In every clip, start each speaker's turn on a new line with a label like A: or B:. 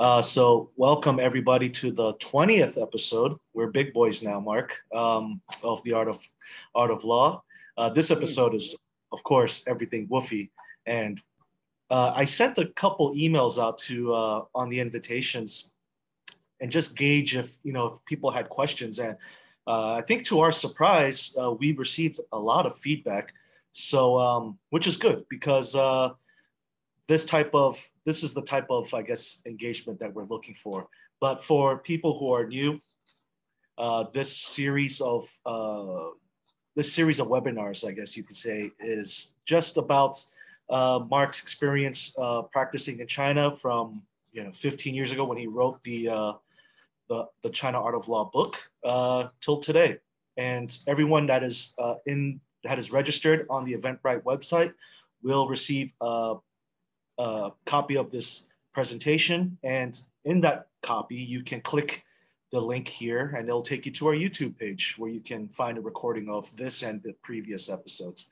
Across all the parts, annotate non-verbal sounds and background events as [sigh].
A: Uh, so, welcome everybody to the 20th episode. We're big boys now, Mark, um, of the Art of Art of Law. Uh, this episode is, of course, everything woofy. And uh, I sent a couple emails out to uh, on the invitations and just gauge if you know if people had questions. And uh, I think to our surprise, uh, we received a lot of feedback. So, um, which is good because this type of this is the type of i guess engagement that we're looking for. But for people who are new uh, this series of uh, this series of webinars i guess you could say is just about uh, mark's experience uh, practicing in china from you know 15 years ago when he wrote the uh, the, the china art of law book uh, till today. And everyone that is in that is registered on the eventbrite website will receive a a copy of this presentation. And in that copy, you can click the link here and it'll take you to our YouTube page where you can find a recording of this and the previous episodes.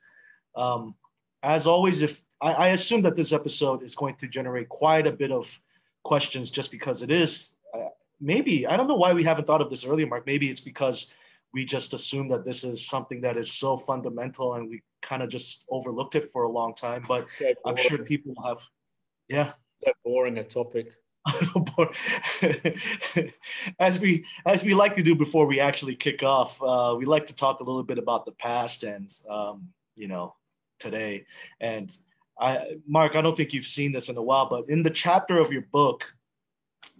A: Um, as always, if I, I, assume that this episode is going to generate quite a bit of questions just because it is, uh, maybe, I don't know why we haven't thought of this earlier, Mark. Maybe it's because we just assume that this is something that is so fundamental and we kind of just overlooked it for a long time. But [laughs] I'm sure people have yeah.
B: So boring a topic. [laughs]
A: as we as we like to do before we actually kick off, uh, we like to talk a little bit about the past and um, you know today. And I, Mark, I don't think you've seen this in a while, but in the chapter of your book,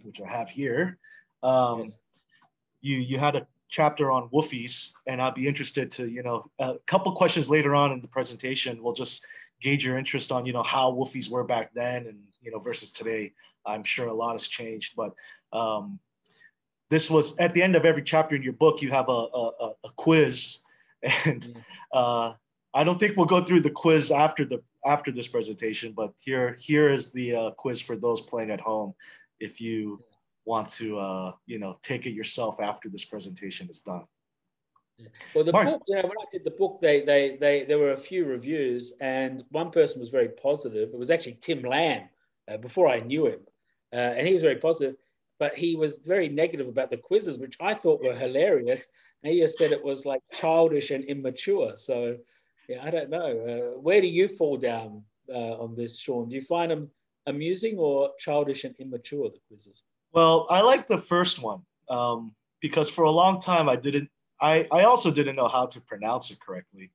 A: which I have here, um, yes. you you had a chapter on woofies, and I'd be interested to you know a couple questions later on in the presentation. We'll just gauge your interest on you know how woofies were back then and you know versus today i'm sure a lot has changed but um, this was at the end of every chapter in your book you have a, a, a quiz [laughs] and mm. uh, i don't think we'll go through the quiz after the after this presentation but here here is the uh, quiz for those playing at home if you want to uh, you know take it yourself after this presentation is done
B: well, the Mark. book, you know, when I did the book, they, they, they, there were a few reviews, and one person was very positive. It was actually Tim Lamb uh, before I knew him, uh, and he was very positive, but he was very negative about the quizzes, which I thought were hilarious. And he just said it was like childish and immature. So, yeah, I don't know. Uh, where do you fall down uh, on this, Sean? Do you find them amusing or childish and immature, the quizzes?
A: Well, I like the first one um, because for a long time I didn't I, I also didn't know how to pronounce it correctly.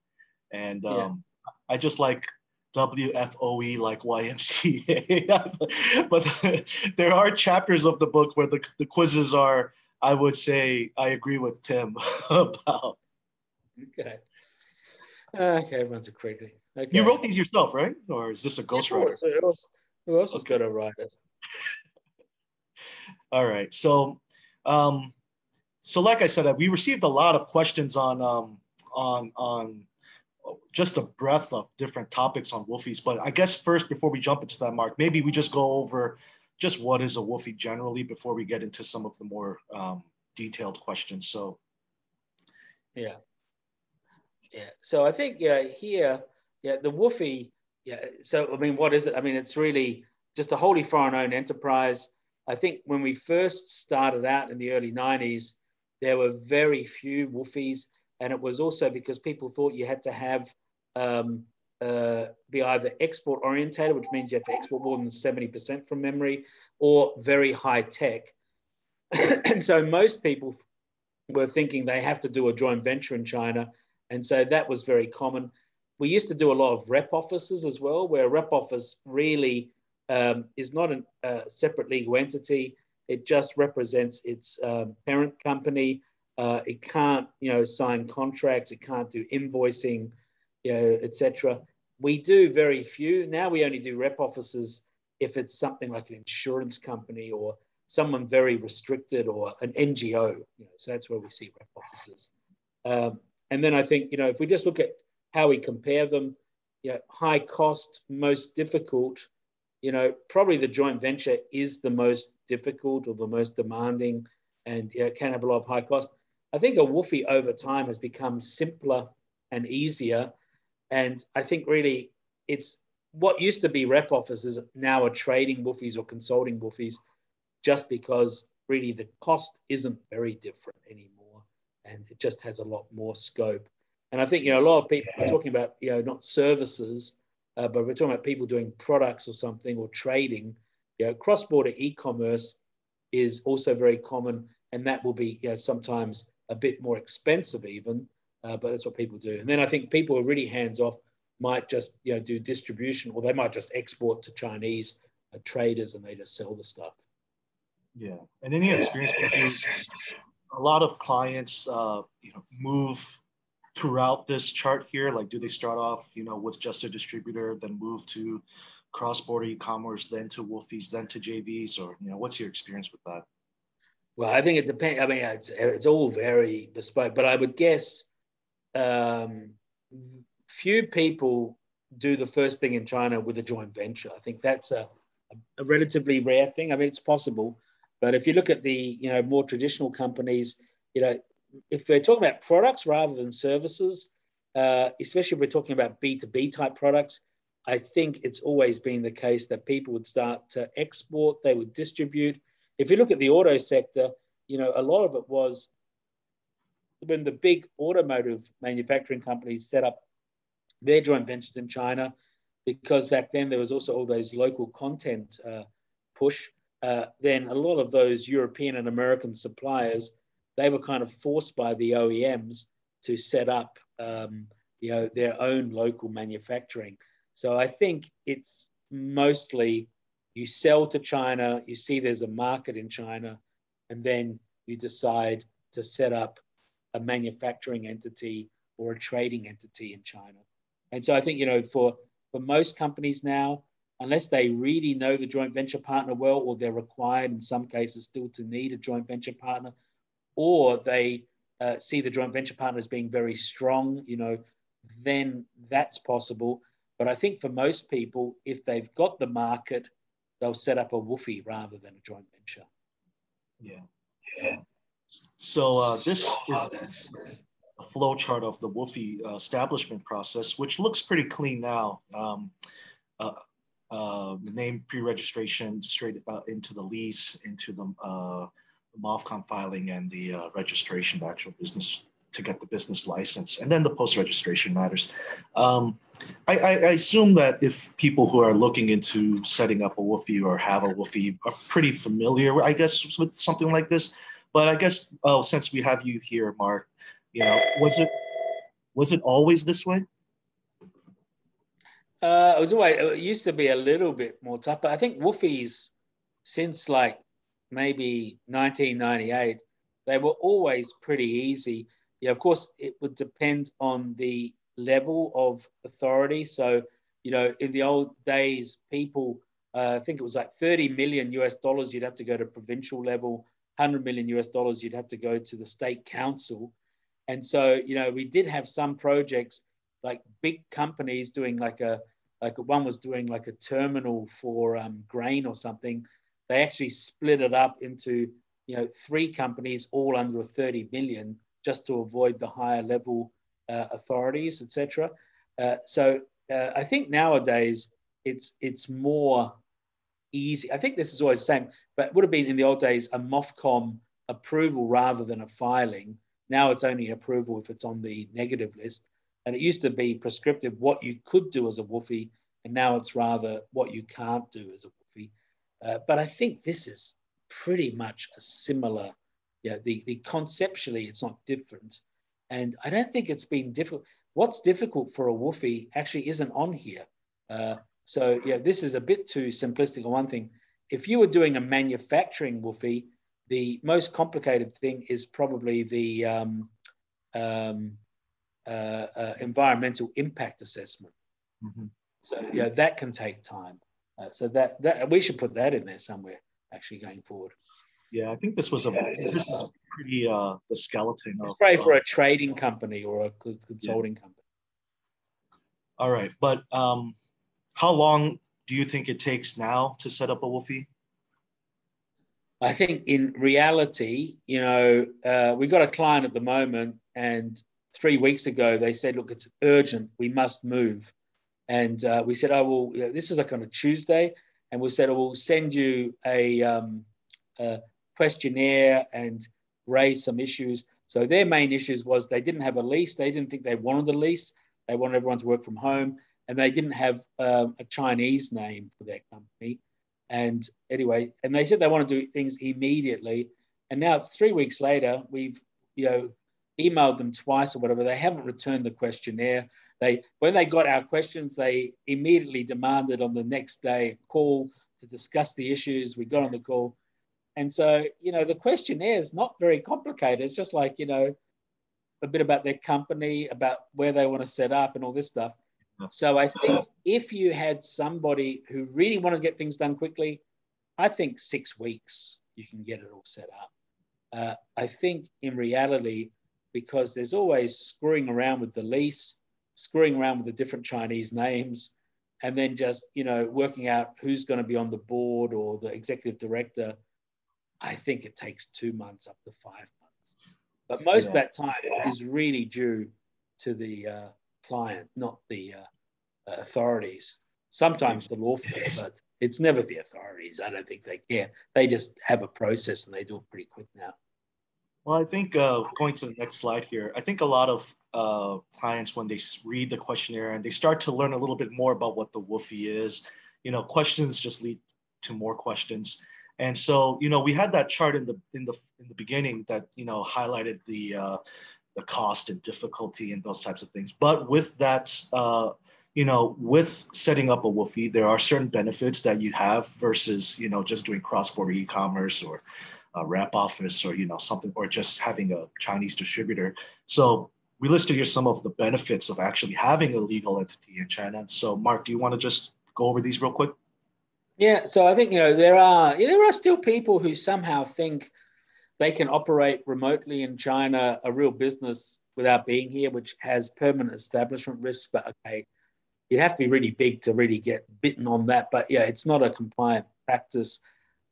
A: And um, yeah. I just like WFOE like YMCA. [laughs] but [laughs] there are chapters of the book where the, the quizzes are, I would say, I agree with Tim [laughs] about.
B: Okay. Okay, everyone's a crazy. Okay.
A: You wrote these yourself, right? Or is this a ghostwriter?
B: Yeah, who else, who else okay. is going to write it?
A: All right. So, um, so like I said, we received a lot of questions on um, on on just a breadth of different topics on woofies. But I guess first, before we jump into that, Mark, maybe we just go over just what is a woofie generally before we get into some of the more um, detailed questions. So,
B: yeah, yeah. So I think yeah here, yeah, the woofie. Yeah. So I mean, what is it? I mean, it's really just a wholly foreign-owned enterprise. I think when we first started out in the early '90s there were very few woofies, and it was also because people thought you had to have um, uh, be either export orientated, which means you have to export more than 70% from memory, or very high tech. [coughs] and so most people were thinking they have to do a joint venture in China. And so that was very common. We used to do a lot of rep offices as well, where a rep office really um, is not a uh, separate legal entity. It just represents its uh, parent company. Uh, it can't, you know, sign contracts. It can't do invoicing, you know, etc. We do very few now. We only do rep offices if it's something like an insurance company or someone very restricted or an NGO. You know, so that's where we see rep offices. Um, and then I think, you know, if we just look at how we compare them, you know, high cost, most difficult, you know, probably the joint venture is the most difficult or the most demanding and you know, can have a lot of high cost. I think a woofie over time has become simpler and easier. And I think really it's what used to be rep offices now are trading woofies or consulting woofies. just because really the cost isn't very different anymore, and it just has a lot more scope. And I think you know a lot of people are talking about you know not services, uh, but we're talking about people doing products or something or trading. You know, cross-border e-commerce is also very common, and that will be you know, sometimes a bit more expensive even, uh, but that's what people do. And then I think people who are really hands off might just you know do distribution, or they might just export to Chinese uh, traders and they just sell the stuff.
A: Yeah, and any experience a lot of clients uh, you know move throughout this chart here? Like, do they start off, you know, with just a distributor, then move to cross-border e-commerce, then to woofies, then to JVs, or you know, what's your experience with that?
B: Well, I think it depends. I mean, it's, it's all very bespoke, but I would guess um, few people do the first thing in China with a joint venture. I think that's a, a relatively rare thing. I mean, it's possible, but if you look at the you know more traditional companies, you know, if we're talking about products rather than services, uh, especially if we're talking about B2B type products, I think it's always been the case that people would start to export, they would distribute. If you look at the auto sector, you know, a lot of it was when the big automotive manufacturing companies set up their joint ventures in China, because back then there was also all those local content uh, push. Uh, then a lot of those European and American suppliers they were kind of forced by the OEMs to set up um, you know their own local manufacturing. So I think it's mostly you sell to China, you see there's a market in China, and then you decide to set up a manufacturing entity or a trading entity in China. And so I think you know for for most companies now, unless they really know the joint venture partner well, or they're required in some cases still to need a joint venture partner, or they uh, see the joint venture partners being very strong, you know, then that's possible. But I think for most people, if they've got the market, they'll set up a woofie rather than a joint venture.
A: Yeah. yeah. So uh, this is a flow chart of the woofie uh, establishment process, which looks pretty clean now. Um, uh, uh the name pre-registration straight into the lease, into the uh, the MOFCOM filing and the uh, registration of actual business to get the business license, and then the post-registration matters. Um, I, I, I, assume that if people who are looking into setting up a woofie or have a woofie are pretty familiar, I guess, with something like this. But I guess, oh, since we have you here, Mark, you know, was it was it always this way?
B: Uh, it was always it used to be a little bit more tough, but I think woofies since like maybe 1998, they were always pretty easy. Yeah, of course, it would depend on the level of authority. So, you know, in the old days, people, uh, I think it was like 30 million US dollars, you'd have to go to provincial level, 100 million US dollars, you'd have to go to the state council. And so, you know, we did have some projects like big companies doing like a, like one was doing like a terminal for um, grain or something they actually split it up into you know three companies all under a 30 million just to avoid the higher level uh, authorities etc uh, so uh, i think nowadays it's it's more easy. I think this is always the same but it would have been in the old days a mofcom approval rather than a filing. Now it's only approval if it's on the negative list. And it used to be prescriptive what you could do as a woofie and now it's rather what you can't do as a woofie uh, but I think this is pretty much a similar, yeah, the, the conceptually it's not different. And I don't think it's been difficult. What's difficult for a woofie actually isn't on here. Uh, so yeah, this is a bit too simplistic on one thing. If you were doing a manufacturing woofie, the most complicated thing is probably the um, um, uh, uh, environmental impact assessment. Mm-hmm. So yeah, that can take time. Uh, so that that we should put that in there somewhere actually going forward.
A: Yeah, I think this was a this was pretty uh the skeleton
B: of pray for uh, a trading company or a consulting yeah. company.
A: All right, but um, how long do you think it takes now to set up a woofie?
B: I think in reality, you know, uh, we've got a client at the moment, and three weeks ago they said, "Look, it's urgent. We must move." And uh, we said, oh, well, you know, this is like on a Tuesday. And we said, oh, we'll send you a, um, a questionnaire and raise some issues. So their main issues was they didn't have a lease. They didn't think they wanted the lease. They wanted everyone to work from home, and they didn't have um, a Chinese name for their company. And anyway, and they said they want to do things immediately. And now it's three weeks later. We've you know emailed them twice or whatever. They haven't returned the questionnaire. They when they got our questions, they immediately demanded on the next day call to discuss the issues. We got on the call. And so, you know, the questionnaire is not very complicated. It's just like, you know, a bit about their company, about where they want to set up and all this stuff. So I think if you had somebody who really wanted to get things done quickly, I think six weeks you can get it all set up. Uh, I think in reality, because there's always screwing around with the lease, screwing around with the different Chinese names, and then just you know working out who's going to be on the board or the executive director. I think it takes two months up to five months, but most yeah. of that time yeah. is really due to the uh, client, not the uh, uh authorities. Sometimes the law firms, but it's never the authorities. I don't think they care. They just have a process and they do it pretty quick now.
A: Well, I think uh, going to the next slide here, I think a lot of uh, clients, when they read the questionnaire and they start to learn a little bit more about what the WFOE is, you know, questions just lead to more questions. And so, you know, we had that chart in the in the in the beginning that you know highlighted the uh, the cost and difficulty and those types of things. But with that, uh, you know, with setting up a WFOE, there are certain benefits that you have versus you know just doing cross-border e-commerce or a rep office or you know something or just having a Chinese distributor. So we listed here some of the benefits of actually having a legal entity in China. So Mark, do you want to just go over these real quick?
B: Yeah, so I think you know there are there are still people who somehow think they can operate remotely in China, a real business without being here, which has permanent establishment risks. But okay, you'd have to be really big to really get bitten on that. But yeah, it's not a compliant practice.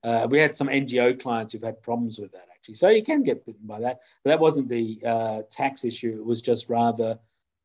B: Uh, we had some NGO clients who've had problems with that actually. So you can get bitten by that. But that wasn't the uh, tax issue. It was just rather,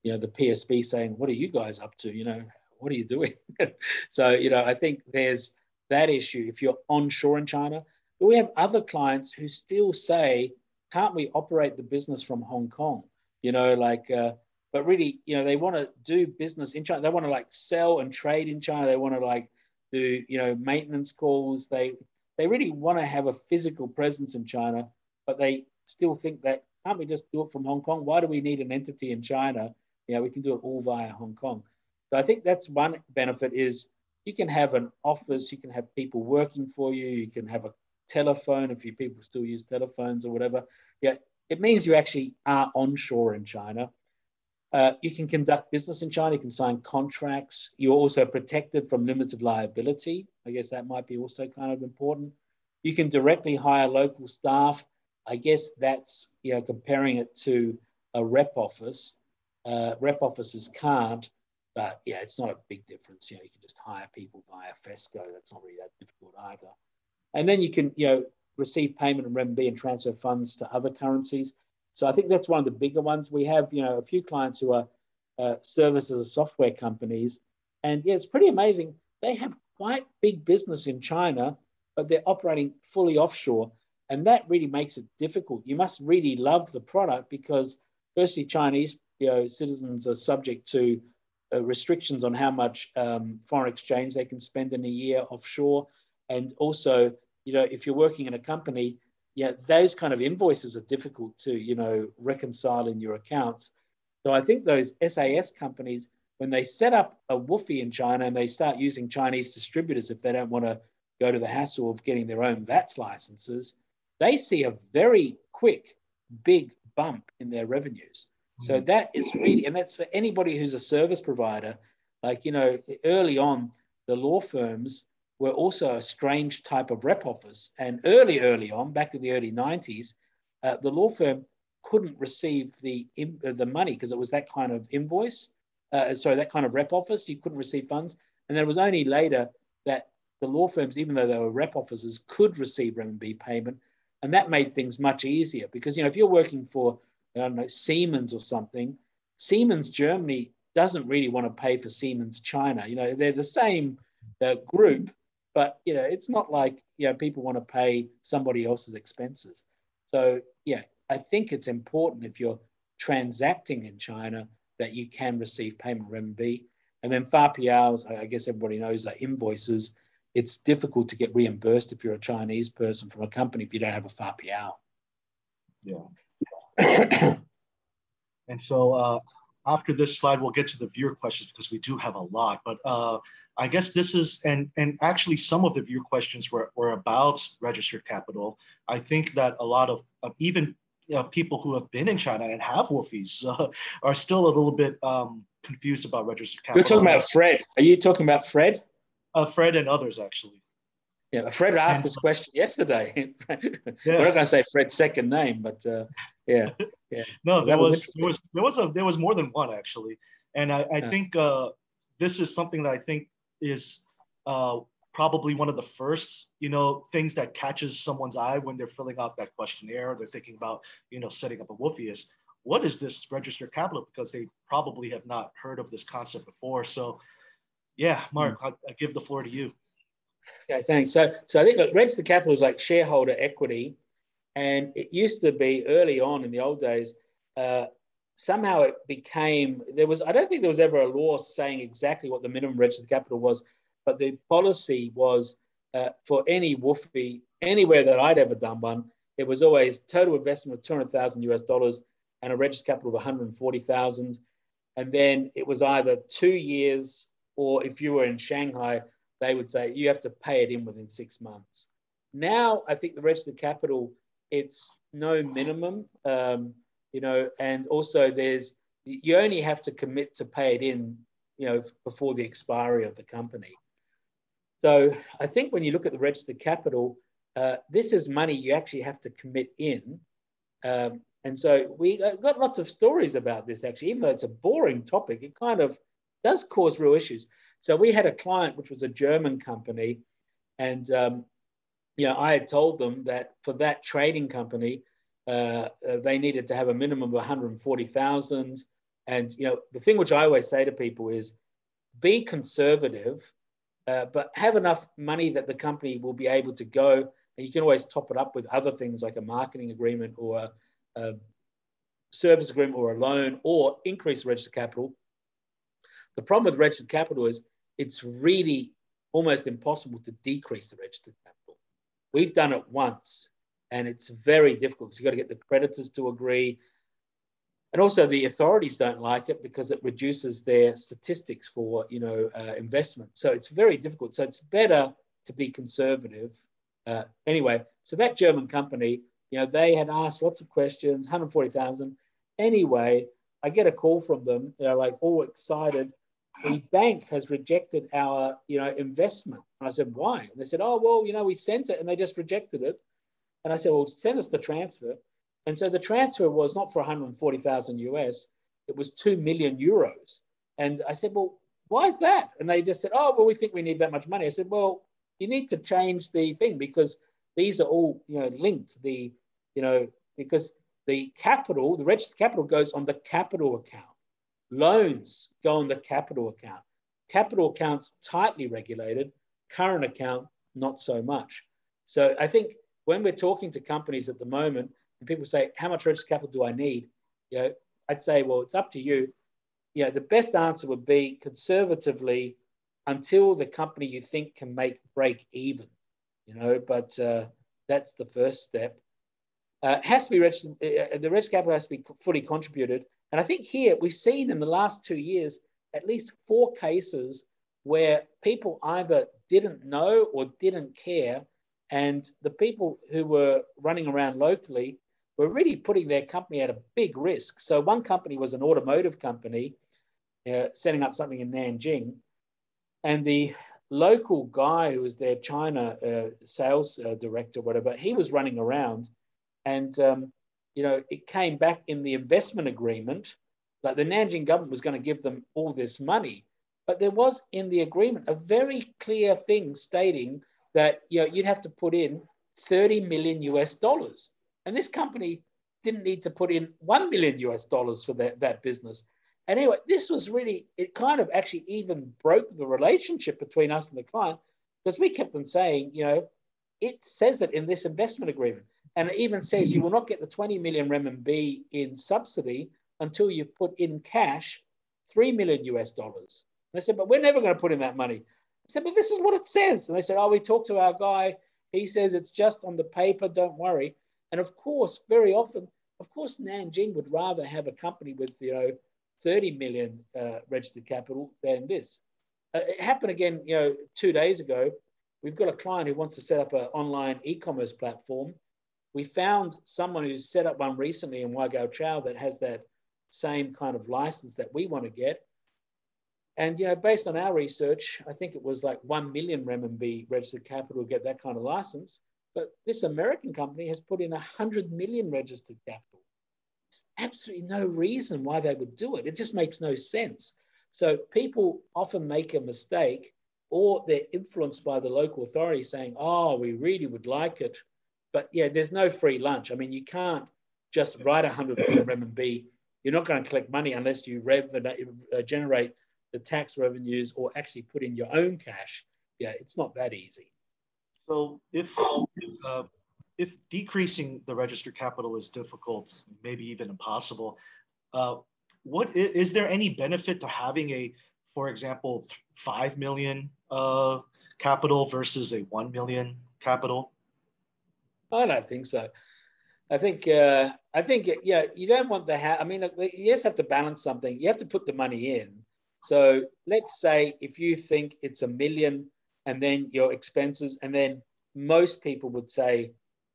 B: you know, the PSB saying, what are you guys up to? You know, what are you doing? [laughs] so, you know, I think there's that issue if you're onshore in China. But we have other clients who still say, can't we operate the business from Hong Kong? You know, like, uh, but really, you know, they want to do business in China. They want to like sell and trade in China. They want to like do, you know, maintenance calls. They they really want to have a physical presence in China, but they still think that can't we just do it from Hong Kong? Why do we need an entity in China? Yeah, we can do it all via Hong Kong. So I think that's one benefit is you can have an office, you can have people working for you, you can have a telephone if you people still use telephones or whatever. Yeah, it means you actually are onshore in China. Uh, you can conduct business in China, you can sign contracts. You're also protected from limited liability. I guess that might be also kind of important. You can directly hire local staff. I guess that's, you know, comparing it to a rep office. Uh, rep offices can't, but yeah, it's not a big difference. You know, you can just hire people via FESCO. That's not really that difficult either. And then you can, you know, receive payment in renminbi and transfer funds to other currencies. So I think that's one of the bigger ones. We have, you know, a few clients who are uh, services software companies, and yeah, it's pretty amazing. They have quite big business in China, but they're operating fully offshore, and that really makes it difficult. You must really love the product because, firstly, Chinese you know citizens are subject to uh, restrictions on how much um, foreign exchange they can spend in a year offshore, and also, you know, if you're working in a company yeah, those kind of invoices are difficult to, you know, reconcile in your accounts. So I think those SaaS companies, when they set up a WFOE in China and they start using Chinese distributors, if they don't want to go to the hassle of getting their own VATS licenses, they see a very quick, big bump in their revenues. So mm-hmm. that is really, and that's for anybody who's a service provider. Like, you know, early on, the law firms were also a strange type of rep office. And early, early on, back in the early 90s, uh, the law firm couldn't receive the, uh, the money because it was that kind of invoice. Uh, sorry, that kind of rep office. You couldn't receive funds. And then it was only later that the law firms, even though they were rep offices, could receive renminbi payment. And that made things much easier because, you know, if you're working for, I don't know, Siemens or something, Siemens Germany doesn't really want to pay for Siemens China. You know, they're the same uh, group, but you know, it's not like you know people want to pay somebody else's expenses. So yeah, I think it's important if you're transacting in China that you can receive payment renminbi. And then fapiaos, I guess everybody knows are invoices. It's difficult to get reimbursed if you're a Chinese person from a company if you don't have a fapiao.
A: Yeah. [coughs] and so uh, after this slide, we'll get to the viewer questions because we do have a lot. But uh, I guess this is, and and actually some of the viewer questions were, were about registered capital. I think that a lot of, of even know, people who have been in China and have woofies [laughs] uh, are still a little bit um, confused about registered capital.
B: You're talking about Fred. Are you talking about Fred?
A: Uh, Fred and others, actually.
B: Yeah, Fred asked this question yesterday. yeah. [laughs] We're not going to say Fred's second name, but uh, yeah, [laughs] yeah.
A: no, there was, was there was there was a there was more than one actually, and I, I yeah. think uh, this is something that I think is uh, probably one of the first you know things that catches someone's eye when they're filling out that questionnaire. or They're thinking about you know setting up a woofie is what is this registered capital because they probably have not heard of this concept before. So, yeah, Mark, mm. I, I give the floor to you.
B: Okay, thanks. So, so I think look, registered capital is like shareholder equity, and it used to be early on in the old days. Uh, somehow it became there was. I don't think there was ever a law saying exactly what the minimum registered capital was, but the policy was uh, for any woofie anywhere that I'd ever done one, it was always total investment of two hundred thousand US dollars and a registered capital of one hundred forty thousand, and then it was either two years or if you were in Shanghai they would say you have to pay it in within six months. Now, I think the rest of the capital, it's no minimum, um, you know, and also there's, you only have to commit to pay it in, you know, before the expiry of the company. So I think when you look at the registered capital, uh, this is money you actually have to commit in. Um, and so we got lots of stories about this actually, even though it's a boring topic, it kind of does cause real issues. So we had a client which was a German company, and um, you know I had told them that for that trading company, uh, uh, they needed to have a minimum of 140,000. And you know the thing which I always say to people is, be conservative, uh, but have enough money that the company will be able to go. And you can always top it up with other things like a marketing agreement or a, a service agreement or a loan or increase registered capital the problem with registered capital is it's really almost impossible to decrease the registered capital. We've done it once and it's very difficult because you've got to get the creditors to agree. And also the authorities don't like it because it reduces their statistics for, you know, uh, investment. So it's very difficult. So it's better to be conservative. Uh, anyway, so that German company, you know, they had asked lots of questions, 140,000. Anyway, I get a call from them, they're like all excited the bank has rejected our, you know, investment. And I said, why? And they said, oh, well, you know, we sent it and they just rejected it. And I said, well, send us the transfer. And so the transfer was not for 140,000 US, it was 2 million euros. And I said, well, why is that? And they just said, oh, well, we think we need that much money. I said, well, you need to change the thing because these are all, you know, linked. The, you know, because the capital, the registered capital goes on the capital account. Loans go on the capital account. Capital accounts tightly regulated, current account not so much. So I think when we're talking to companies at the moment, and people say, "How much registered capital do I need?" You know, I'd say, "Well, it's up to you." You know, the best answer would be conservatively until the company you think can make break even. You know, but uh, that's the first step. Uh, has to be registered. Uh, the registered capital has to be fully contributed, and I think here we've seen in the last two years at least four cases where people either didn't know or didn't care. And the people who were running around locally were really putting their company at a big risk. So one company was an automotive company uh, setting up something in Nanjing. And the local guy who was their China uh, sales uh, director, whatever, he was running around and um, you know, it came back in the investment agreement, like the Nanjing government was going to give them all this money. But there was in the agreement a very clear thing stating that you know you'd have to put in 30 million US dollars. And this company didn't need to put in 1 million US dollars for that, that business. And anyway, this was really, it kind of actually even broke the relationship between us and the client Because we kept on saying, you know, it says that in this investment agreement. And it even says you will not get the 20 million renminbi in subsidy until you've put in cash 3 million US dollars. And I said, but we're never going to put in that money. I said, but this is what it says. And they said, oh, we talked to our guy. He says it's just on the paper, don't worry. And of course, very often, of course, Nanjing would rather have a company with, you know, 30 million uh, registered capital than this. Uh, it happened again, you know, two days ago. We've got a client who wants to set up an online e-commerce platform. We found someone who's set up one recently in Waigaoqiao that has that same kind of license that we want to get. And you know, based on our research, I think it was like one million renminbi registered capital to get that kind of license. But this American company has put in a hundred million registered capital. There's absolutely no reason why they would do it. It just makes no sense. So people often make a mistake, or they're influenced by the local authority saying, "Oh, we really would like it," but yeah, there's no free lunch. I mean, you can't just write a hundred million renminbi. You're not going to collect money unless you rev- uh, generate the tax revenues or actually put in your own cash, yeah, it's not that easy.
A: So if uh, if decreasing the registered capital is difficult, maybe even impossible, uh, what is there any benefit to having a, for example, five million uh, capital versus a one million capital?
B: I don't think so. I think uh, I think yeah, you don't want the ha- I mean, you just have to balance something. You have to put the money in, so let's say if you think it's a million and then your expenses, and then most people would say,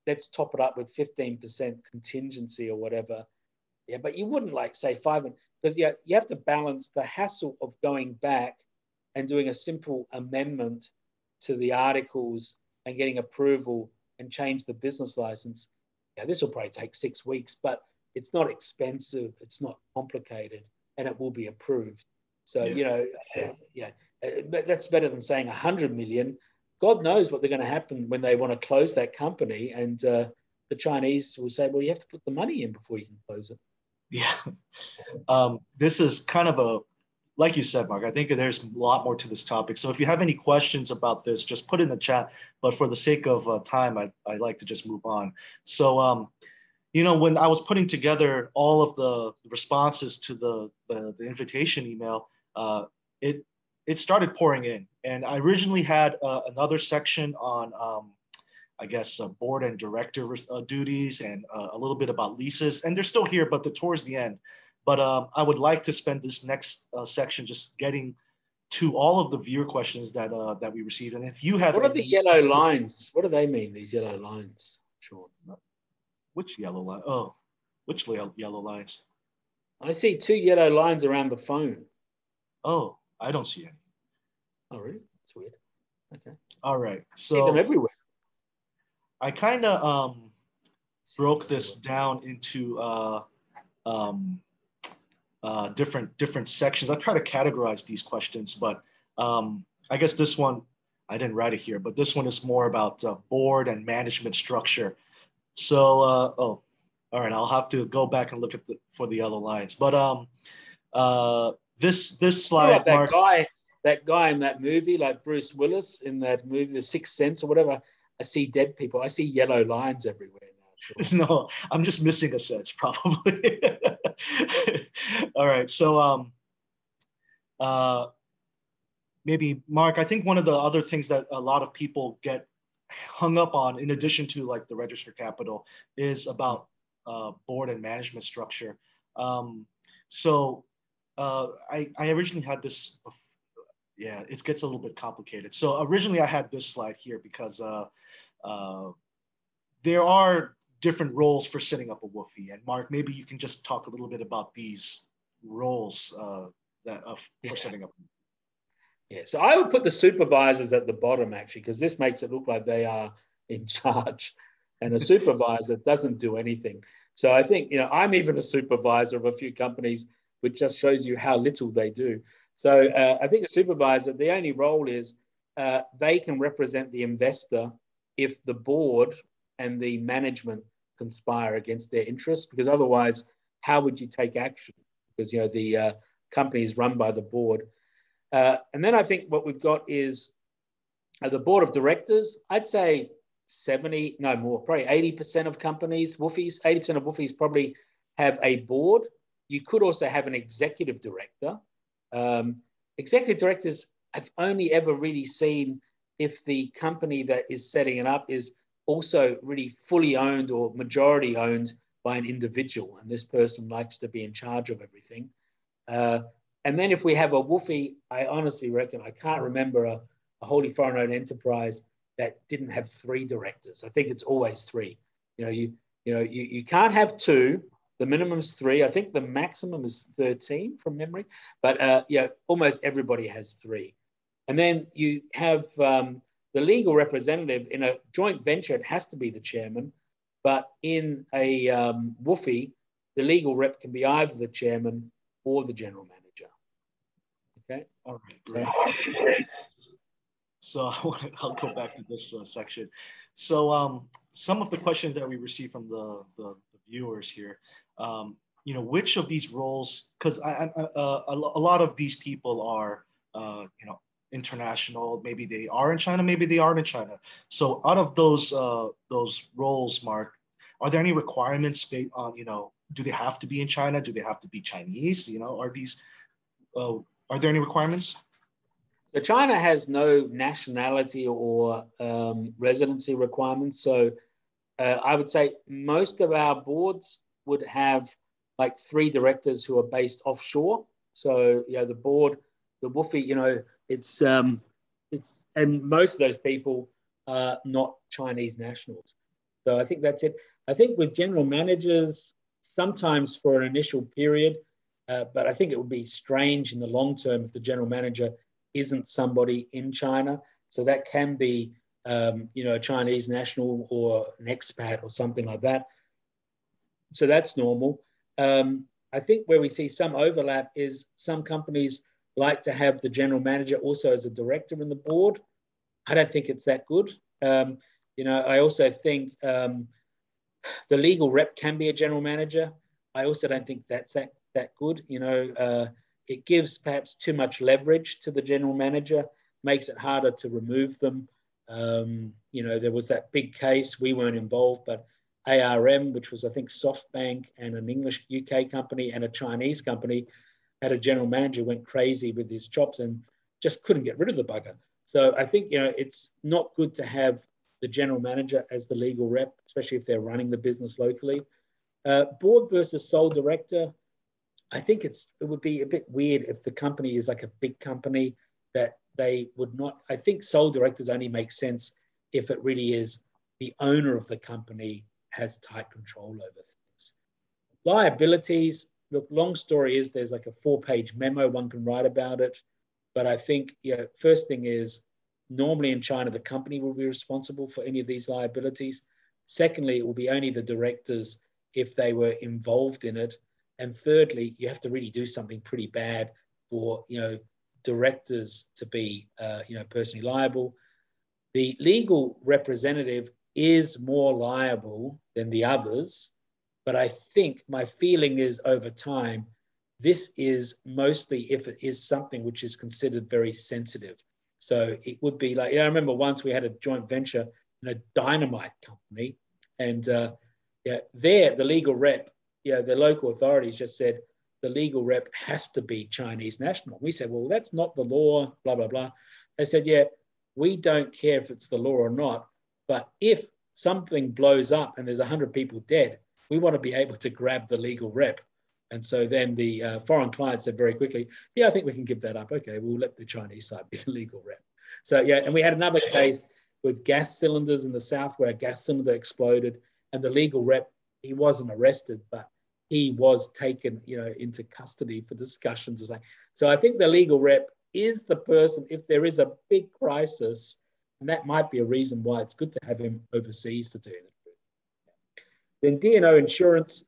B: let's top it up with 15% contingency or whatever. Yeah, but you wouldn't like say five, because yeah, you have to balance the hassle of going back and doing a simple amendment to the articles and getting approval and change the business license. Yeah, this will probably take six weeks, but it's not expensive, it's not complicated, and it will be approved. So, yeah. you know, uh, yeah, uh, but that's better than saying 100 million. God knows what they're going to happen when they want to close that company. And uh, the Chinese will say, well, you have to put the money in before you can close it.
A: Yeah. [laughs] Um, this is kind of a, like you said, Mark, I think there's a lot more to this topic. So if you have any questions about this, just put in the chat. But for the sake of uh, time, I, I like to just move on. So, um, you know, when I was putting together all of the responses to the, the, the invitation email, uh, it it started pouring in. And I originally had uh, another section on, um, I guess, uh, board and director uh, duties and uh, a little bit about leases. And they're still here, but they're towards the end. But um, I would like to spend this next uh, section just getting to all of the viewer questions that uh, that we received. And if you have,
B: what are the yellow lines? What do they mean? These yellow lines, Sean?
A: Which yellow line? Oh, which yellow lines?
B: I see two yellow lines around the phone.
A: Oh, I don't see any.
B: Oh, really? That's weird. Okay.
A: All right. So
B: see them everywhere.
A: I kind of um, broke this down into uh, um, uh, different different sections. I try to categorize these questions, but um, I guess this one I didn't write it here, but this one is more about uh, board and management structure. So, uh, oh, all right, I'll have to go back and look at the for the other lines. But um, uh, this this slide,
B: that Mark, guy, that guy in that movie, like Bruce Willis in that movie, The Sixth Sense or whatever. I see dead people. I see yellow lines everywhere. [laughs]
A: no, I'm just missing a sense, probably. [laughs] All right, so um, uh, maybe Mark. I think one of the other things that a lot of people get hung up on, in addition to like the register capital, is about uh, board and management structure. Um, so uh, I, I originally had this, yeah, it gets a little bit complicated. So originally I had this slide here because uh, uh, there are different roles for setting up a woofie. And Mark, maybe you can just talk a little bit about these roles uh, that for yeah. setting up.
B: Yeah, so I would put the supervisors at the bottom actually, because this makes it look like they are [laughs] in charge and a supervisor [laughs] doesn't do anything. So I think, you know, I'm even a supervisor of a few companies, which just shows you how little they do. So uh, I think a supervisor, the only role is uh, they can represent the investor if the board and the management conspire against their interests, because otherwise, how would you take action? Because, you know, the uh, company is run by the board. Uh, and then I think what we've got is the board of directors, I'd say 70, no more, probably 80% of companies, woofies, 80% of woofies probably have a board. You could also have an executive director. Um, executive directors, I've only ever really seen if the company that is setting it up is also really fully owned or majority owned by an individual, and this person likes to be in charge of everything. Uh, and then if we have a woofie, I honestly reckon I can't remember a, a wholly foreign owned enterprise that didn't have three directors. I think it's always three. You know, you you know you, you can't have two. The minimum is three. I think the maximum is 13 from memory. But uh, yeah, almost everybody has three. And then you have um, the legal representative in a joint venture. It has to be the chairman. But in a um, woofie, the legal rep can be either the chairman or the general manager. Okay.
A: All right. Great. So [laughs] I want to, I'll go back to this uh, section. So um, some of the questions that we received from the, the, the viewers here, um, you know, which of these roles, because I, I, uh, a, a lot of these people are, uh, you know, international. Maybe they are in China. Maybe they aren't in China. So out of those uh, those roles, Mark, are there any requirements based on you know? Do they have to be in China? Do they have to be Chinese? You know, are these uh, are there any requirements?
B: So China has no nationality or um, residency requirements. So uh, I would say most of our boards would have like three directors who are based offshore. So you know the board, the Woofy, you know, it's um, it's and most of those people are not Chinese nationals. So I think that's it. I think with general managers, sometimes for an initial period, uh, but I think it would be strange in the long term if the general manager isn't somebody in China. So that can be, um, you know, a Chinese national or an expat or something like that. So that's normal. Um, I think where we see some overlap is some companies like to have the general manager also as a director in the board. I don't think it's that good. Um, you know, I also think um, the legal rep can be a general manager. I also don't think that's that that good. You know, uh, it gives perhaps too much leverage to the general manager, makes it harder to remove them. Um, you know, there was that big case, we weren't involved, but ARM, which was, I think, SoftBank and an English UK company and a Chinese company, had a general manager went crazy with his chops and just couldn't get rid of the bugger. So I think, you know, it's not good to have the general manager as the legal rep, especially if they're running the business locally. Uh, board versus sole director, I think it's it would be a bit weird if the company is like a big company that they would not. I think sole directors only make sense if it really is the owner of the company has tight control over things. Liabilities. Look, long story is there's like a four-page memo one can write about it, but I think yeah, first thing is normally in China the company will be responsible for any of these liabilities. Secondly, it will be only the directors if they were involved in it and thirdly, you have to really do something pretty bad for you know directors to be uh, you know personally liable. The legal representative is more liable than the others, but I think my feeling is over time, this is mostly if it is something which is considered very sensitive. So it would be like, you know, I remember once we had a joint venture in a dynamite company, and uh, yeah, there the legal rep you know, the local authorities just said the legal rep has to be Chinese national. We said, well, that's not the law, blah, blah, blah. They said, yeah, we don't care if it's the law or not, but if something blows up and there's 100 people dead, we want to be able to grab the legal rep. And so then the uh, foreign client said very quickly, yeah, I think we can give that up. Okay, we'll let the Chinese side be [laughs] the legal rep. So, yeah, and we had another case with gas cylinders in the south where a gas cylinder exploded and the legal rep, he wasn't arrested, but he was taken, you know, into custody for discussions. So I think the legal rep is the person, if there is a big crisis, and that might be a reason why it's good to have him overseas to do it. Then D&O insurance,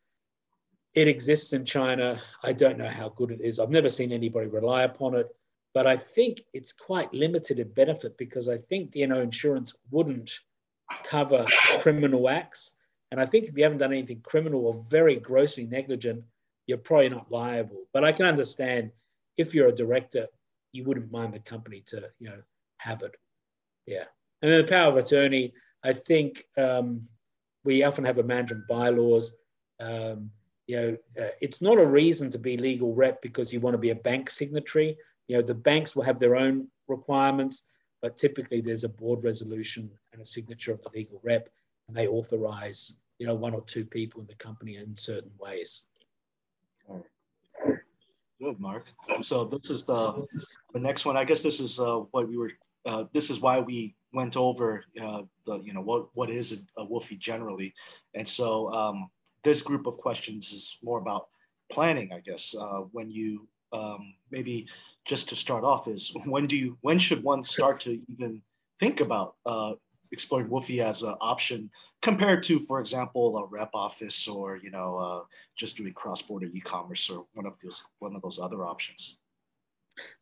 B: it exists in China. I don't know how good it is. I've never seen anybody rely upon it, but I think it's quite limited in benefit because I think D&O insurance wouldn't cover criminal acts. And I think if you haven't done anything criminal or very grossly negligent, you're probably not liable. But I can understand if you're a director, you wouldn't mind the company to, you know, have it. Yeah. And then the power of attorney, I think um, we often have a management bylaws. Um, you know, uh, it's not a reason to be legal rep because you want to be a bank signatory. You know, the banks will have their own requirements, but typically there's a board resolution and a signature of the legal rep, and they authorize, you know, one or two people in the company in certain ways.
A: Good, Mark. So this is the the next one. I guess this is uh, what we were. Uh, this is why we went over uh, the you know what what is a, a generally, and so um, this group of questions is more about planning, I guess. Uh, when you um, maybe just to start off is when do you when should one start to even think about uh, exploring WFOE as an option compared to, for example, a rep office or you know uh, just doing cross-border e-commerce or one of those one of those other options.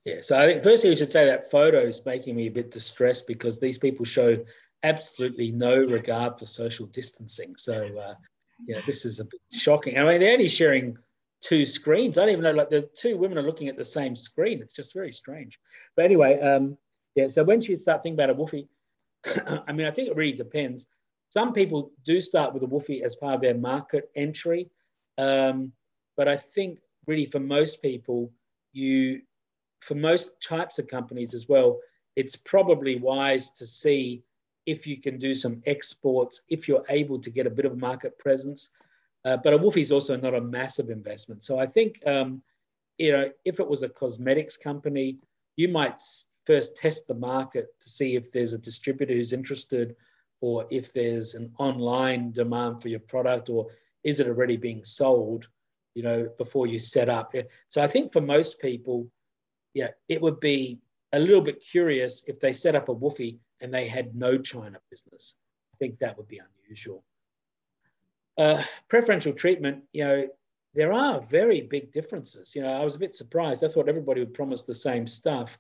B: Yeah, so I think firstly we should say that photo is making me a bit distressed because these people show absolutely no regard for social distancing. So uh, yeah, this is a bit shocking. I mean, they're only sharing two screens. I don't even know, like the two women are looking at the same screen. It's just very strange. But anyway, um, yeah, so once you start thinking about a WFOE, [coughs] I mean, I think it really depends. Some people do start with a WFOE as part of their market entry. Um, but I think really for most people, you, for most types of companies as well, it's probably wise to see if you can do some exports, if you're able to get a bit of market presence. Uh, but a WFOE is also not a massive investment. So I think, um, you know, if it was a cosmetics company, you might first test the market to see if there's a distributor who's interested or if there's an online demand for your product or is it already being sold, you know, before you set up. So I think for most people, yeah, it would be a little bit curious if they set up a WFOE and they had no China business. I think that would be unusual. Uh, preferential treatment, you know, there are very big differences. You know, I was a bit surprised. I thought everybody would promise the same stuff,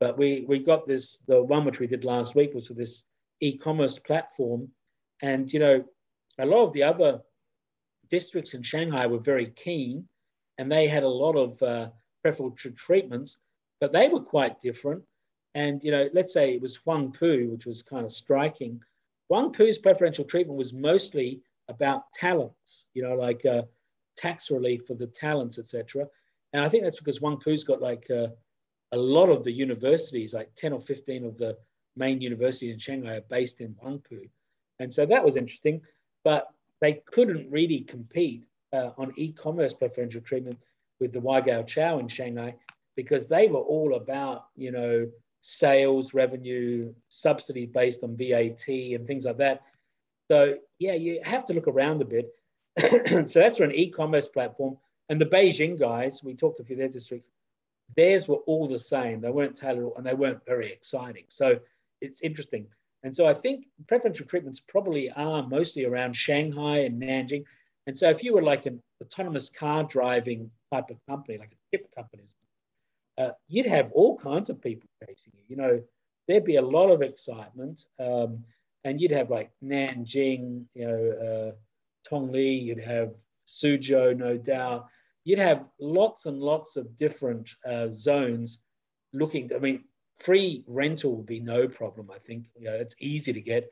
B: but we we got this. The one which we did last week was for this e-commerce platform, and you know, a lot of the other districts in Shanghai were very keen, and they had a lot of uh, preferential treatments, but they were quite different. And you know, let's say it was Huangpu, which was kind of striking. Huangpu's preferential treatment was mostly about talents, you know, like uh, tax relief for the talents, etc. And I think that's because Huangpu's got like uh, a lot of the universities, like 10 or 15 of the main universities in Shanghai are based in Huangpu. And so that was interesting, but they couldn't really compete uh, on e-commerce preferential treatment with the Waigaoqiao Chow in Shanghai because they were all about, you know, sales revenue, subsidies based on VAT and things like that. So yeah, you have to look around a bit. [clears throat] so that's for an e-commerce platform. And the Beijing guys, we talked a few their districts, theirs were all the same. They weren't tailored and they weren't very exciting. So it's interesting. And so I think preferential treatments probably are mostly around Shanghai and Nanjing. And so if you were like an autonomous car driving type of company, like a chip company, uh, you'd have all kinds of people chasing you. You know, there'd be a lot of excitement, um, and you'd have like Nanjing, you know, uh, Tongli, you'd have Suzhou, no doubt. You'd have lots and lots of different uh, zones looking. I mean, free rental would be no problem. I think you know it's easy to get,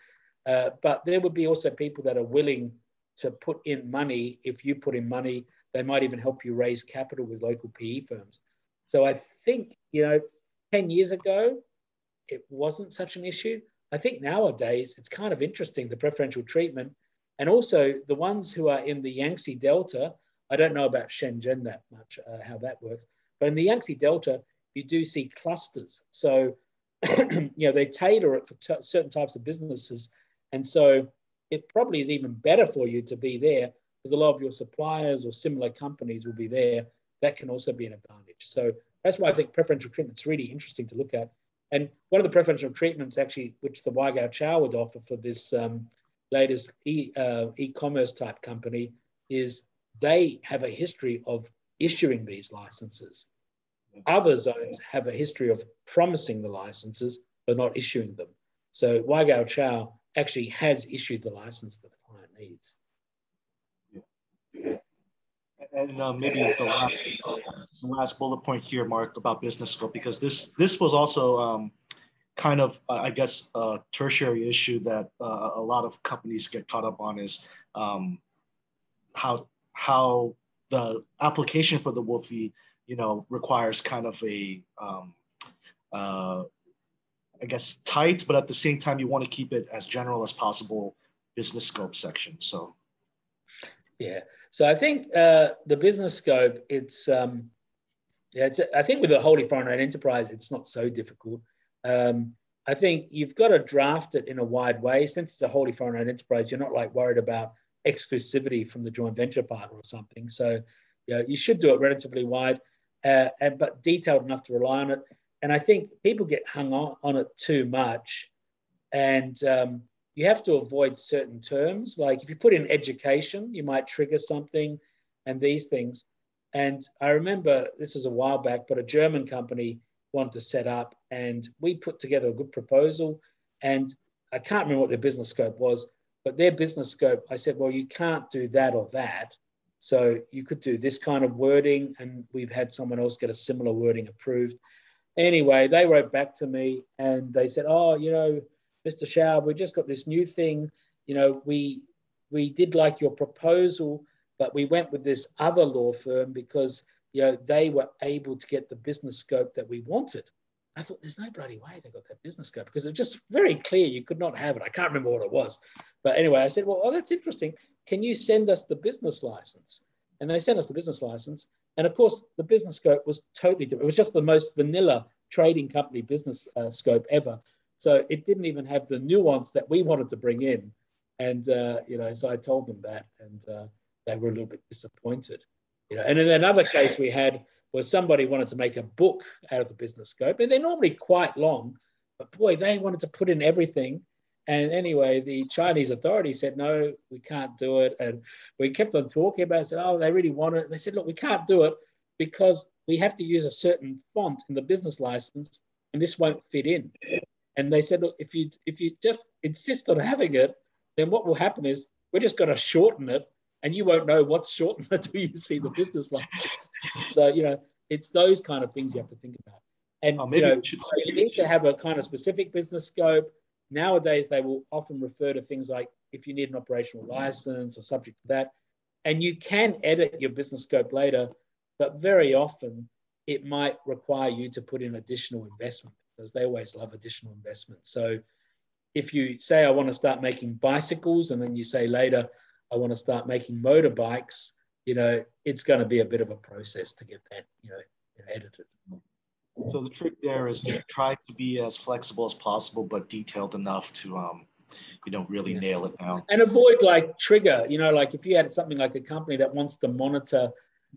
B: uh, but there would be also people that are willing to put in money. If you put in money, they might even help you raise capital with local PE firms. So I think, you know, 10 years ago, it wasn't such an issue. I think nowadays it's kind of interesting, the preferential treatment. And also the ones who are in the Yangtze Delta, I don't know about Shenzhen that much, uh, how that works, but in the Yangtze Delta, you do see clusters. So, [clears throat] you know, they tailor it for certain types of businesses. And so it probably is even better for you to be there because a lot of your suppliers or similar companies will be there that can also be an advantage. So that's why I think preferential treatment is really interesting to look at. And one of the preferential treatments, actually, which the Waigaoqiao would offer for this um, latest e, uh, e-commerce type company, is they have a history of issuing these licenses. Other zones have a history of promising the licenses but not issuing them. So Waigaoqiao actually has issued the license that the client needs
A: and uh, maybe the last, the last bullet point here, Mark, about business scope, because this this was also um, kind of, uh, I guess, a tertiary issue that uh, a lot of companies get caught up on is um, how how the application for the WFOE, you know, requires kind of a, um, uh, I guess, tight, but at the same time, you want to keep it as general as possible business scope section. So,
B: yeah. So I think uh, the business scope, it's um, yeah, it's, I think with a wholly foreign owned enterprise, it's not so difficult. Um, I think you've got to draft it in a wide way. Since it's a wholly foreign owned enterprise, you're not like worried about exclusivity from the joint venture partner or something. So, you know, you should do it relatively wide, uh, and, but detailed enough to rely on it. And I think people get hung on, on it too much, and um, you have to avoid certain terms. Like if you put in education, you might trigger something, and these things. And I remember this was a while back, but a German company wanted to set up, and we put together a good proposal. And I can't remember what their business scope was, but their business scope, I said, well, you can't do that or that. So you could do this kind of wording, and we've had someone else get a similar wording approved. Anyway, they wrote back to me and they said, oh, you know, Mr. Schaub, we just got this new thing. You know, we we did like your proposal, but we went with this other law firm because you know they were able to get the business scope that we wanted. I thought there's no bloody way they got that business scope because it's just very clear you could not have it. I can't remember what it was, but anyway, I said, well, oh, that's interesting. Can you send us the business license? And they sent us the business license, and of course, the business scope was totally different. It was just the most vanilla trading company business uh, scope ever. So it didn't even have the nuance that we wanted to bring in. And uh, you know, so I told them that, and uh, they were a little bit disappointed. You know, and in another case we had was somebody wanted to make a book out of the business scope, and they're normally quite long, but boy, they wanted to put in everything. And anyway, the Chinese authority said, no, we can't do it. And we kept on talking about it, said, oh, they really want it. And they said, look, we can't do it because we have to use a certain font in the business license, and this won't fit in. And they said, look, if you if you just insist on having it, then what will happen is we're just going to shorten it, and you won't know what's shortened [laughs] until you see the business license. [laughs] so you know, it's those kind of things you have to think about. And oh, you know, should, so you need to have a kind of specific business scope. Nowadays, they will often refer to things like if you need an operational license or subject to that, and you can edit your business scope later, but very often it might require you to put in additional investment because they always love additional investment. So if you say, I want to start making bicycles, and then you say later, I want to start making motorbikes, you know, it's going to be a bit of a process to get that, you know, edited.
A: So the trick there is to try to be as flexible as possible, but detailed enough to, um, you know, really yeah. nail it down.
B: And avoid like trigger, you know, like if you had something like a company that wants to monitor,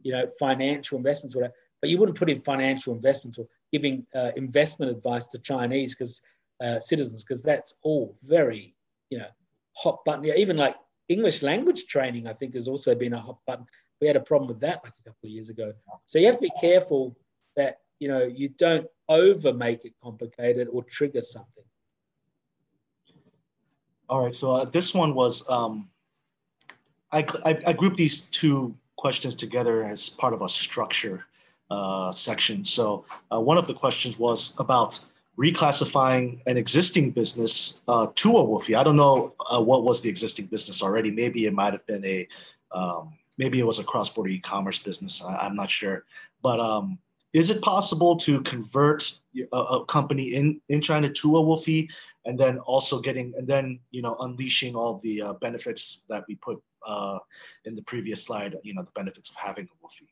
B: you know, financial investments, whatever, but you wouldn't put in financial investments or giving uh, investment advice to Chinese because uh, citizens because that's all very you know hot button. Yeah, even like English language training, I think has also been a hot button. We had a problem with that like a couple of years ago. So you have to be careful that you know you don't over make it complicated or trigger something.
A: All right. So uh, this one was um, I, I I grouped these two questions together as part of a structure uh, section. So uh, one of the questions was about reclassifying an existing business uh, to a WFOE. I don't know uh, what was the existing business already. Maybe it might have been a, um, maybe it was a cross-border e-commerce business. I, am not sure. But um, is it possible to convert a, a, company in, in China to a WFOE and then also getting, and then, you know, unleashing all the uh, benefits that we put in the previous slide, you know, the benefits of having a WFOE?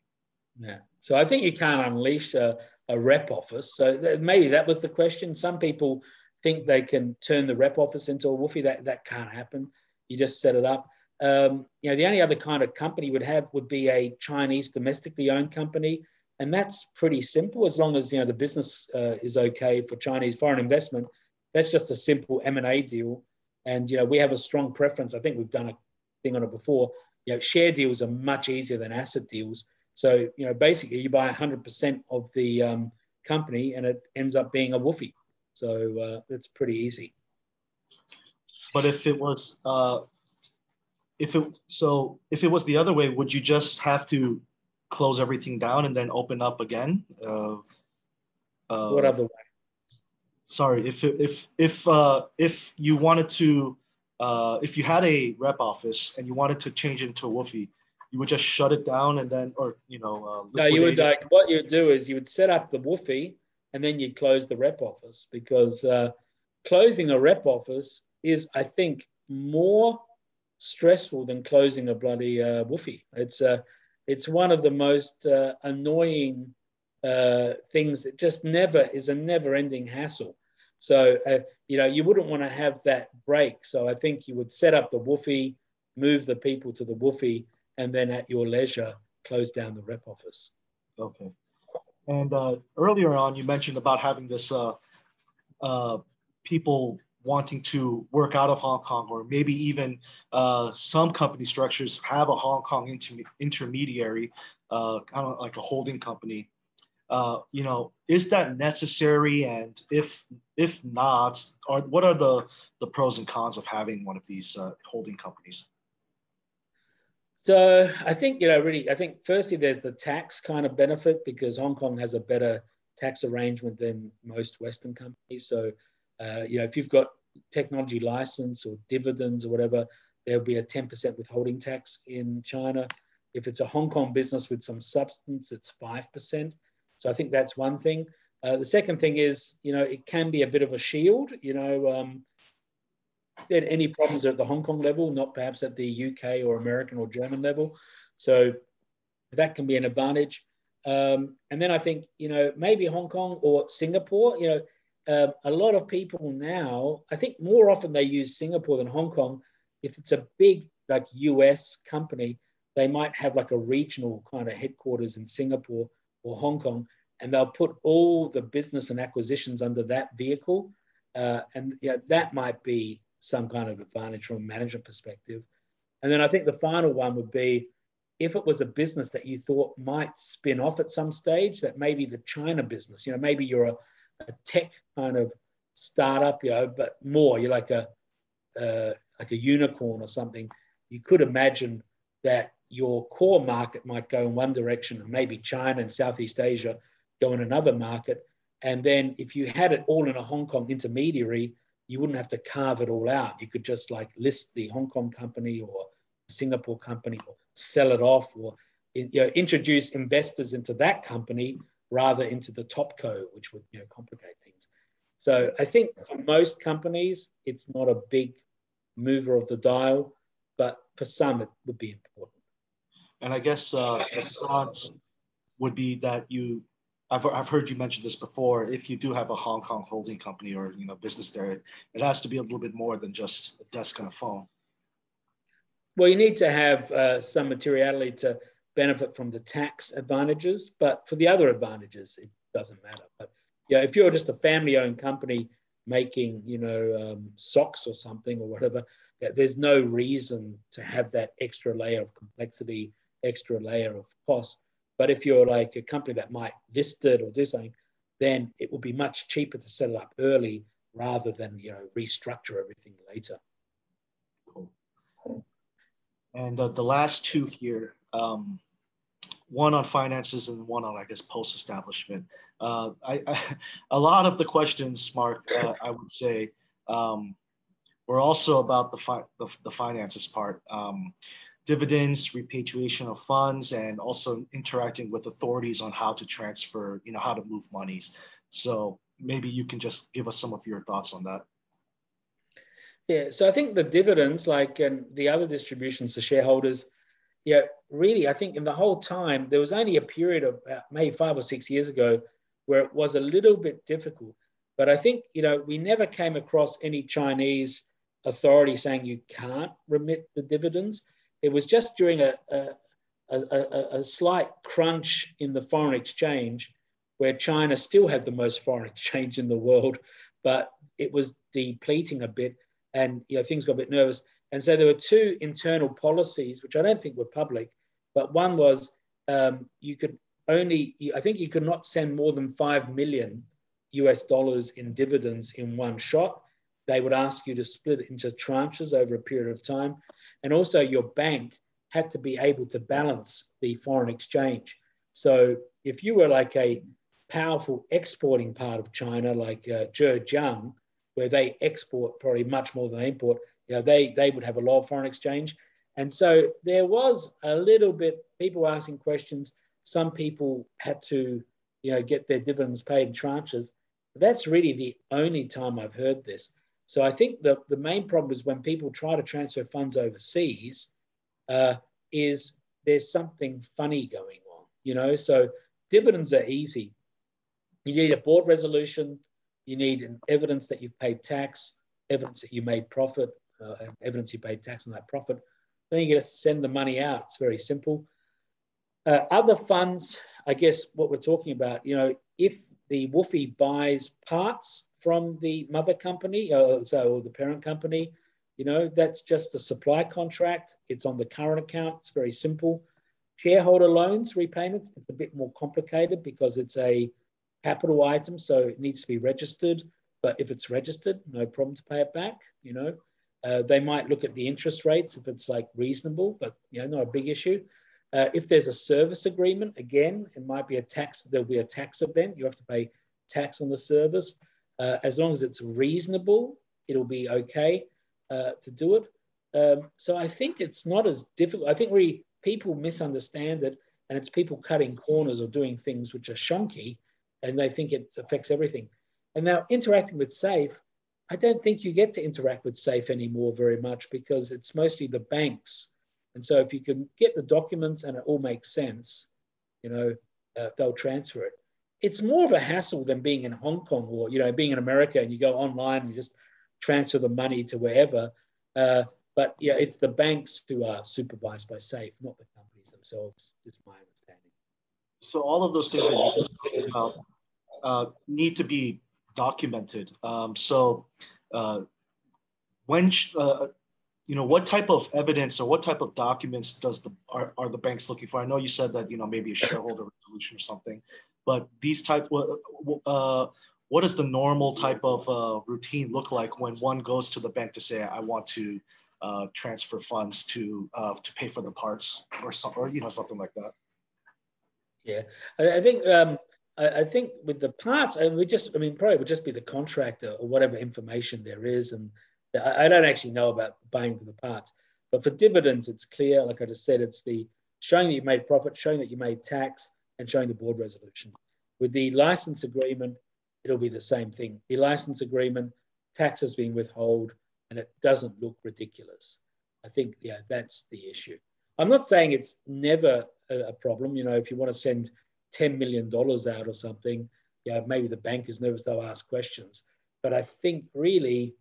B: Yeah. So I think you can't unleash a, a rep office. So maybe that was the question. Some people think they can turn the rep office into a WFOE. That that can't happen. You just set it up. Um, you know, the only other kind of company would have would be a Chinese domestically owned company, and that's pretty simple as long as you know the business uh, is okay for Chinese foreign investment. That's just a simple M and A deal, and you know we have a strong preference. I think we've done a thing on it before. You know, share deals are much easier than asset deals so, you know, basically you buy 100% of the um, company and it ends up being a WFOE. So uh, that's pretty easy.
A: But if it was, uh, if it, so if it was the other way, would you just have to close everything down and then open up again? Uh,
B: uh, what other way?
A: sorry if if if uh, if you wanted to uh, if you had a rep office and you wanted to change it into a woofie, you would just shut it down and then or you know uh,
B: no you would like what you would do is you would set up the woofie and then you'd close the rep office because uh, closing a rep office is i think more stressful than closing a bloody uh, woofie it's uh, it's one of the most uh, annoying uh, things that just never is a never ending hassle. So, uh, you know, you wouldn't want to have that break. So I think you would set up the woofie, move the people to the woofie, and then at your leisure, close down the rep office.
A: Okay. And uh, earlier on, you mentioned about having this uh, uh, people wanting to work out of Hong Kong, or maybe even uh, some company structures have a Hong Kong inter- intermediary, uh, kind of like a holding company uh, you know, is that necessary? And if if not, are what are the the pros and cons of having one of these holding companies?
B: So I think you know, really, I think firstly there's the tax kind of benefit because Hong Kong has a better tax arrangement than most Western companies. So uh, you know, if you've got technology license or dividends or whatever, there'll be a 10% withholding tax in China. If it's a Hong Kong business with some substance, it's 5%. So I think that's one thing. Uh, the second thing is, you know, it can be a bit of a shield. You know, um, any problems at the Hong Kong level, not perhaps at the UK or American or German level. So that can be an advantage. Um, and then I think, you know, maybe Hong Kong or Singapore, you know, uh, a lot of people now, I think more often they use Singapore than Hong Kong. If it's a big, like US company, they might have like a regional kind of headquarters in Singapore or Hong Kong, and they'll put all the business and acquisitions under that vehicle. Uh, and yeah, that might be some kind of advantage from a management perspective. And then I think the final one would be if it was a business that you thought might spin off at some stage, that maybe the China business, you know, maybe you're a, a tech kind of startup, you know, but more, you're like a, uh, like a unicorn or something. You could imagine that your core market might go in one direction and maybe China and Southeast Asia go in another market. And then if you had it all in a Hong Kong intermediary, you wouldn't have to carve it all out. You could just like list the Hong Kong company or Singapore company or sell it off or you know, introduce investors into that company rather into the top co, which would you know, complicate things. So I think for most companies, it's not a big mover of the dial, but for some, it would be important.
A: And I guess uh, odds would be that you, I've, I've heard you mention this before. If you do have a Hong Kong holding company or you know business there, it has to be a little bit more than just a desk and a phone.
B: Well, you need to have uh, some materiality to benefit from the tax advantages, but for the other advantages, it doesn't matter. But yeah, if you're just a family-owned company making, you know, um, socks or something or whatever, yeah, there's no reason to have that extra layer of complexity extra layer of cost. But if you're like a company that might list it or do something, then it will be much cheaper to set it up early rather than you know restructure everything later.
A: Cool. And uh, the last two here, um, one on finances and one on I guess post establishment. Uh, I, I, a lot of the questions, Mark, uh, I would say, um, were also about the, fi- the, the finances part. Um, dividends, repatriation of funds, and also interacting with authorities on how to transfer, you know, how to move monies. So maybe you can just give us some of your thoughts on that.
B: Yeah, so I think the dividends, like and the other distributions to shareholders, yeah, really, I think in the whole time there was only a period of uh, maybe five or six years ago where it was a little bit difficult. But I think you know we never came across any Chinese authority saying you can't remit the dividends it was just during a, a, a, a, slight crunch in the foreign exchange where China still had the most foreign [laughs] exchange in the world, but it was depleting a bit and you know, things got a bit nervous. And so there were two internal policies, which I don't think were public, but one was um, you could only, I think you could not send more than 5 million US dollars in dividends in one shot. They would ask you to split it into tranches over a period of time. And also, your bank had to be able to balance the foreign exchange. So, if you were like a, powerful exporting part of China, like uh, Zhejiang, where they export probably much more than they import, you know, they, they would have a lot of foreign exchange. And so there was a little bit, people asking questions. Some people had to, you know, get their dividends paid in tranches. That's really the only time I've heard this. So I think the, the main problem is when people try to transfer funds overseas, uh, is there's something funny going on, you know? So dividends are easy. You need a board resolution, you need evidence that you've paid tax, evidence that you made profit, uh, evidence you paid tax on that profit. Then you get to send the money out. It's very simple. Uh, other funds, I guess what we're talking about, you know, if the WFOE buys parts from the mother company, uh, so or the parent company. You know, that's just a supply contract. It's on the current account. It's very simple. Shareholder loans repayments, it's a bit more complicated because it's a capital item, so it needs to be registered. But if it's registered, no problem to pay it back. You know, uh, they might look at the interest rates if it's like reasonable, but you know, not a big issue. Uh, if there's a service agreement, again, it might be a tax. There'll be a tax event. You have to pay tax on the service. Uh, as long as it's reasonable, it'll be okay uh, to do it. Um, so I think it's not as difficult. I think we people misunderstand it, and it's people cutting corners or doing things which are shonky, and they think it affects everything. And now interacting with SAFE, I don't think you get to interact with SAFE anymore very much because it's mostly the banks. And so if you can get the documents and it all makes sense, you know, uh, they'll transfer it it's more of a hassle than being in Hong Kong or you know being in America and you go online and you just transfer the money to wherever. Uh, but yeah, it's the banks who are supervised by SAFE, not the companies themselves. Is my understanding.
A: So all of those things that you about uh, need to be documented. Um, so uh, when uh, you know what type of evidence or what type of documents does the are, are the banks looking for? I know you said that you know maybe a shareholder resolution or something but these type uh, what does the normal type of uh, routine look like when one goes to the bank to say i want to uh, transfer funds to uh, to pay for the parts or some, or you know something like that
B: yeah i, I think um, I, I, think with the parts I mean, we just i mean probably would just be the contractor or whatever information there is and I, don't actually know about buying for the parts but for dividends it's clear like i just said it's the showing that you made profit showing that you made tax and showing the board resolution. With the license agreement, it'll be the same thing. The license agreement, tax has been withheld, and it doesn't look ridiculous. I think, yeah, that's the issue. I'm not saying it's never a, a problem. You know, if you want to send $10 million out or something, yeah, maybe the bank is nervous, they'll ask questions. But I think really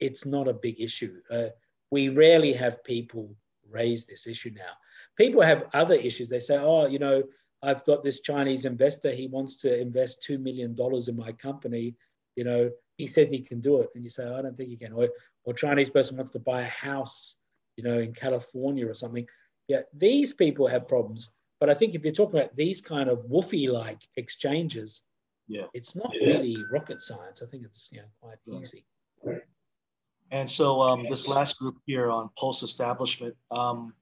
B: it's not a big issue. Uh, we rarely have people raise this issue now. People have other issues. They say, oh, you know, I've got this Chinese investor. He wants to invest $2 million in my company. You know, he says he can do it. And you say, I don't think he can. Or, or Chinese person wants to buy a house, you know, in California or something. Yeah, these people have problems. But I think if you're talking about these kind of woofie like exchanges, yeah, it's not yeah. really rocket science. I think it's you know quite easy.
A: And so um, this last group here on post establishment, um,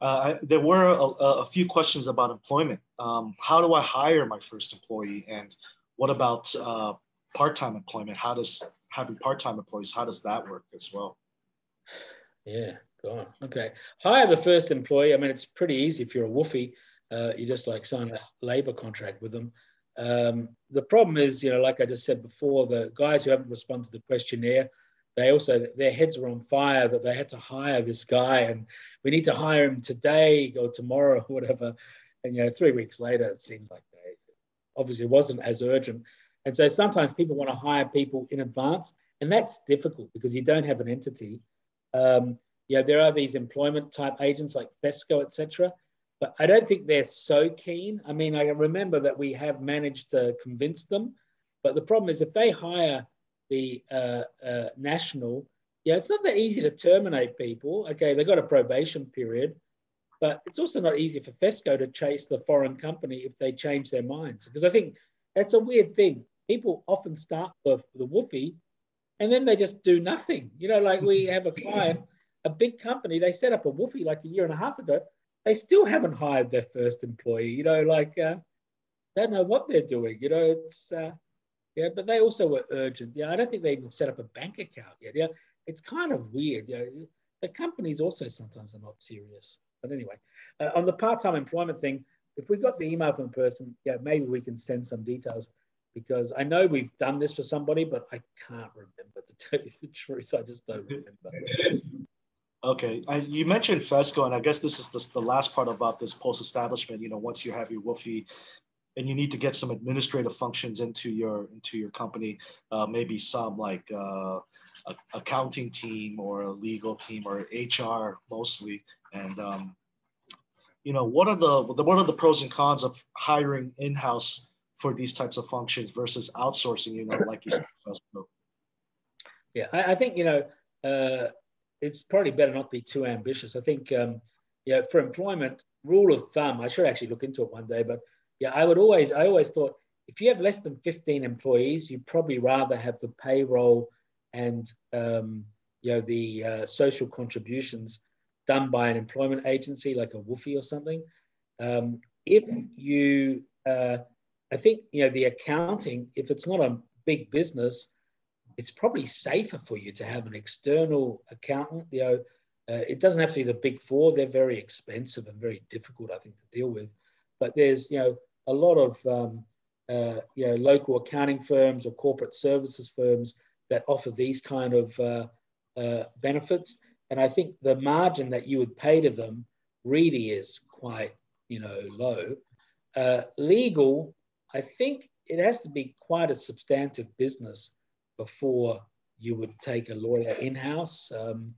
A: uh, there were a, a, few questions about employment. Um, how do I hire my first employee? And what about uh, part-time employment? How does having part-time employees, how does that work as well?
B: Yeah, go on. Okay. Hire the first employee. I mean, it's pretty easy if you're a woofie. Uh, you just like sign a labor contract with them. Um, the problem is, you know, like I just said before, the guys who haven't responded to the questionnaire, they also their heads were on fire that they had to hire this guy and we need to hire him today or tomorrow or whatever. And you know three weeks later it seems like they obviously wasn't as urgent. And so sometimes people want to hire people in advance and that's difficult because you don't have an entity. Um, you know there are these employment type agents like FESCO etc but i don't think they're so keen. I mean i remember that we have managed to convince them but the problem is if they hire the uh, uh, national, yeah, it's not that easy to terminate people. Okay, they've got a probation period, but it's also not easy for FESCO to chase the foreign company if they change their minds. Because I think that's a weird thing. People often start with the woofie and then they just do nothing. You know, like we have a [laughs] client, a big company, they set up a woofie like a year and a half ago. They still haven't hired their first employee. You know, like uh, don't know what they're doing. You know, it's uh, yeah, but they also were urgent. Yeah, I don't think they even set up a bank account yet. Yeah, it's kind of weird. Yeah, the companies also sometimes are not serious. But anyway, uh, on the part-time employment thing, if we got the email from a person, yeah, maybe we can send some details because I know we've done this for somebody, but I can't remember to [laughs] tell you the truth. I just don't remember.
A: Okay, I, you mentioned FESCO, and I guess this is the, the last part about this post-establishment. You know, once you have your WFOE, and you need to get some administrative functions into your into your company, uh, maybe some like uh, a, accounting team or a legal team or HR mostly, and um, you know, what are the what are the pros and cons of hiring in-house for these types of functions versus outsourcing, you know, like you said.
B: Yeah, I, I think, you know, uh, it's probably better not to be too ambitious. I think, um, yeah, for employment, rule of thumb, I should actually look into it one day, but yeah, I would always, I always thought if you have less than 15 employees, you'd probably rather have the payroll and, um, you know, the uh, social contributions done by an employment agency like a WFOE or something. Um, if you uh, I think you know the accounting, if it's not a big business, it's probably safer for you to have an external accountant. You know, uh, it doesn't have to be the big four; they're very expensive and very difficult, I think, to deal with. But there's you know a lot of um, uh, you know local accounting firms or corporate services firms that offer these kind of uh, uh benefits, and I think the margin that you would pay to them really is quite you know low. Uh, legal I think it has to be quite a substantive business before you would take a lawyer in house. Um,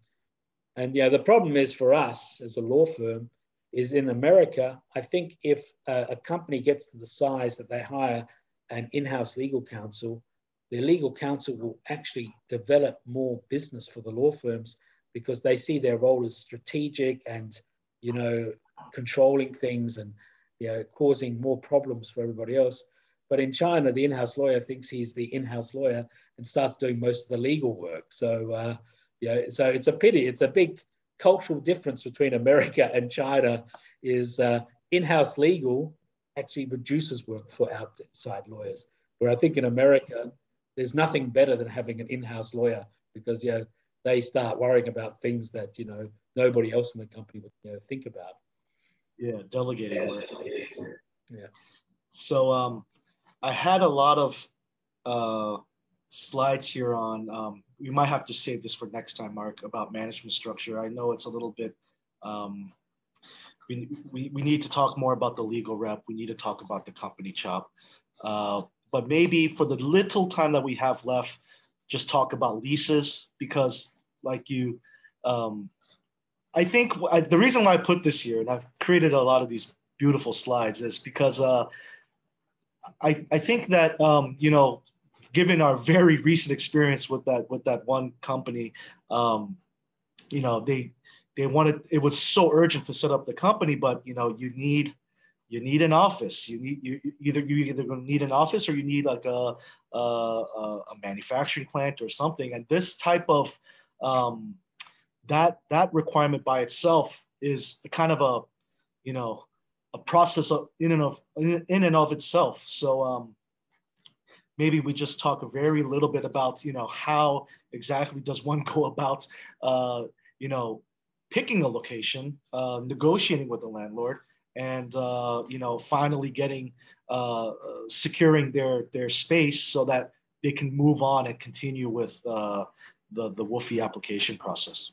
B: and yeah, the problem is for us as a law firm is in America. I think if a, a company gets to the size that they hire an in-house legal counsel, their legal counsel will actually develop more business for the law firms because they see their role as strategic and you know controlling things and you know, causing more problems for everybody else. But in China, the in-house lawyer thinks he's the in-house lawyer and starts doing most of the legal work. So, uh, yeah, so it's a pity. It's a big cultural difference between America [laughs] and China. Is uh, in-house legal actually reduces work for outside lawyers, where I think in America there's nothing better than having an in-house lawyer because you know they start worrying about things that you know nobody else in the company would you know, think about.
A: Yeah, delegating work.
B: Yeah.
A: So um, I had a lot of uh, slides here on. Um, we might have to save this for next time, Mark, about management structure. I know it's a little bit. Um, we, we, we need to talk more about the legal rep. We need to talk about the company chop. Uh, but maybe for the little time that we have left, just talk about leases because, like you, um, I think I, the reason why I put this here, and I've created a lot of these beautiful slides, is because uh, I, I think that um, you know, given our very recent experience with that with that one company, um, you know, they they wanted it was so urgent to set up the company, but you know, you need you need an office. You need you either you either need an office or you need like a, a, a manufacturing plant or something. And this type of um, that that requirement by itself is kind of a you know a process of in and of in and of itself so um, maybe we just talk a very little bit about you know how exactly does one go about uh, you know picking a location uh, negotiating with the landlord and uh, you know finally getting uh, securing their their space so that they can move on and continue with uh, the the WFOE application process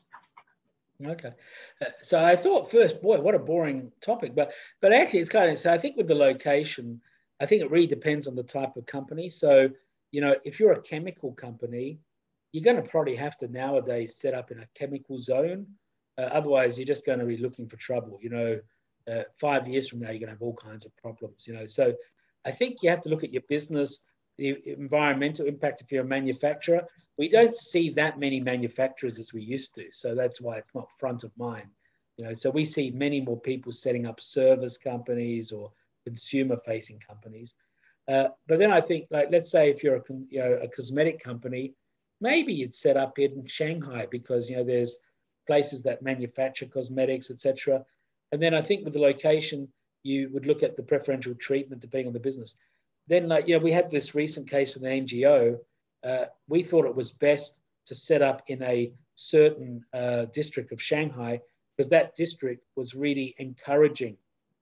B: Okay, uh, so I thought first, boy, what a boring topic, but but actually, it's kind of. So I think with the location, I think it really depends on the type of company. So you know, if you're a chemical company, you're going to probably have to nowadays set up in a chemical zone. Uh, otherwise, you're just going to be looking for trouble. You know, uh, five years from now, you're going to have all kinds of problems. You know, so I think you have to look at your business, the environmental impact if you're a manufacturer, we don't see that many manufacturers as we used to. So that's why it's not front of mind. You know, so we see many more people setting up service companies or consumer facing companies. Uh, but then I think, like, let's say if you're a, you know, a cosmetic company, maybe you'd set up in Shanghai because you know there's places that manufacture cosmetics, etc. And then I think with the location, you would look at the preferential treatment depending on the business. Then, like, you know, we had this recent case with an NGO. Uh, we thought it was best to set up in a certain uh, district of Shanghai because that district was really encouraging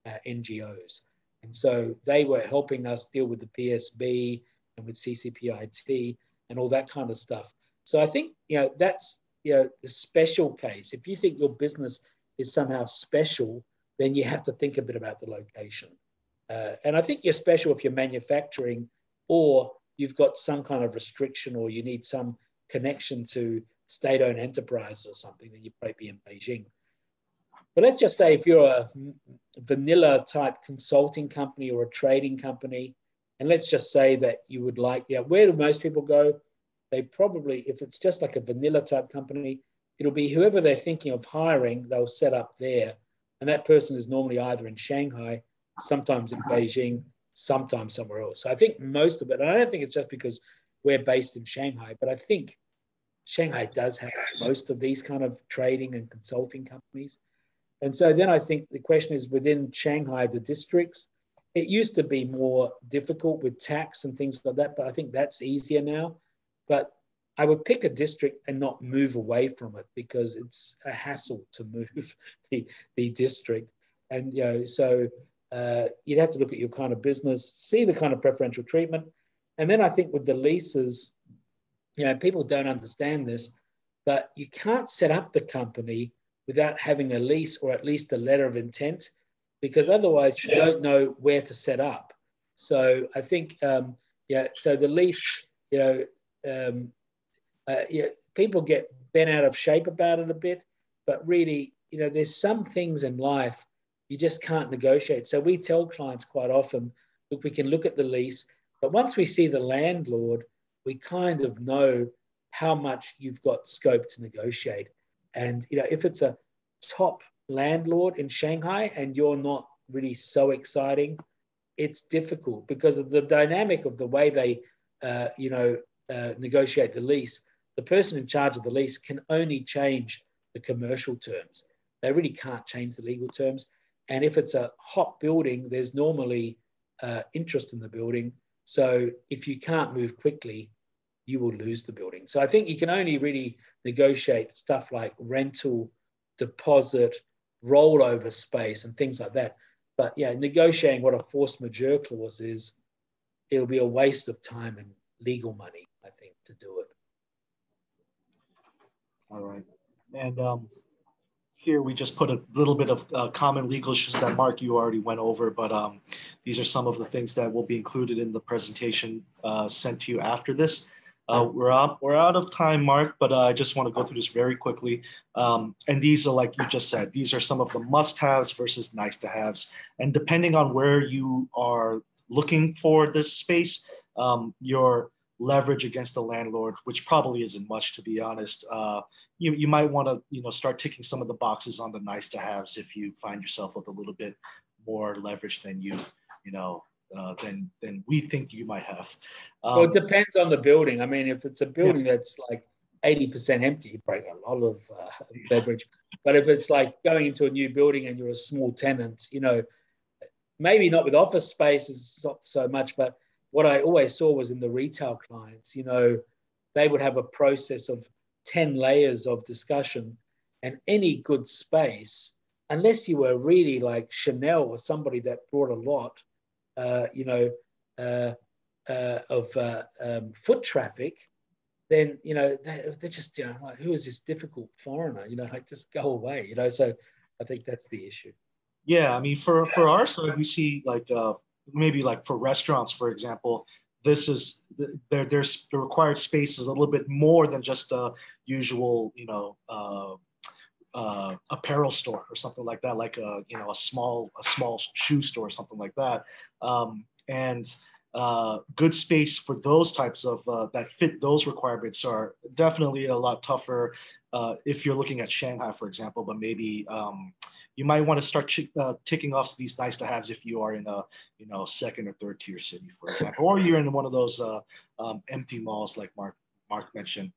B: uh, NGOs. And so they were helping us deal with the PSB and with CCPIT and all that kind of stuff. So I think, you know, that's, you know, the special case. If you think your business is somehow special, then you have to think a bit about the location. Uh, and I think you're special if you're manufacturing or you've got some kind of restriction or you need some connection to state-owned enterprise or something, then you'd probably be in Beijing. But let's just say if you're a vanilla type consulting company or a trading company, and let's just say that you would like, yeah, where do most people go? They probably, if it's just like a vanilla type company, it'll be whoever they're thinking of hiring, they'll set up there. And that person is normally either in Shanghai, sometimes in Beijing, sometimes somewhere else. So I think most of it, and I don't think it's just because we're based in Shanghai, but I think Shanghai does have most of these kind of trading and consulting companies. And so then I think the question is within Shanghai, the districts, it used to be more difficult with tax and things like that, but I think that's easier now. But I would pick a district and not move away from it because it's a hassle to move [laughs] the, the district. And you know, so uh, you'd have to look at your kind of business, see the kind of preferential treatment. And then I think with the leases, you know, people don't understand this, but you can't set up the company without having a lease or at least a letter of intent, because otherwise you don't know where to set up. So I think, um, yeah, so the lease, you know, um, uh, yeah, people get bent out of shape about it a bit, but really, you know, there's some things in life you just can't negotiate. So we tell clients quite often, look, we can look at the lease, but once we see the landlord, we kind of know how much you've got scope to negotiate. And you know, if it's a top landlord in Shanghai and you're not really so exciting, it's difficult because of the dynamic of the way they, uh, you know, uh, negotiate the lease. The person in charge of the lease can only change the commercial terms. They really can't change the legal terms. And if it's a hot building, there's normally uh, interest in the building. So if you can't move quickly, you will lose the building. So I think you can only really negotiate stuff like rental, deposit, rollover space, and things like that. But yeah, negotiating what a force majeure clause is, it'll be a waste of time and legal money, I think, to do it.
A: All right. And um, here we just put a little bit of uh, common legal issues that Mark, you already went over, but um, these are some of the things that will be included in the presentation uh, sent to you after this. Uh, we're out, we're out of time, Mark, but uh, I just want to go through this very quickly. Um, and these are, like you just said, these are some of the must-haves versus nice-to-haves. And depending on where you are looking for this space, um, your leverage against the landlord, which probably isn't much, to be honest. Uh, you, you might want to, you know, start ticking some of the boxes on the nice-to-haves if you find yourself with a little bit more leverage than you, you know, uh, than than we think you might have.
B: Um, well, it um, depends on the building. I mean, if it's a building yeah. that's like 80% empty, you break a lot of uh, leverage. But if it's like going into a new building and you're a small tenant, you know, maybe not with office spaces not so much, but what I always saw was in the retail clients, you know, they would have a process of 10 layers of discussion and any good space, unless you were really like Chanel or somebody that brought a lot, you know, uh, uh, of uh, um, foot traffic, then you know they, are just you know like who is this difficult foreigner? You know, like just go away. You know, so I think that's the issue.
A: Yeah, I mean, for for our side, we see like uh, maybe like for restaurants, for example, this is there. There's the required space is a little bit more than just a usual, you know. Uh, uh, apparel store or something like that, like a you know a small a small shoe store or something like that, um, and uh, good space for those types of uh, that fit those requirements are definitely a lot tougher uh, if you're looking at Shanghai, for example. But maybe um, you might want to start ch- uh, ticking off these nice to haves if you are in a you know second or third tier city, for example, or you're in one of those uh, um, empty malls like Mark Mark mentioned.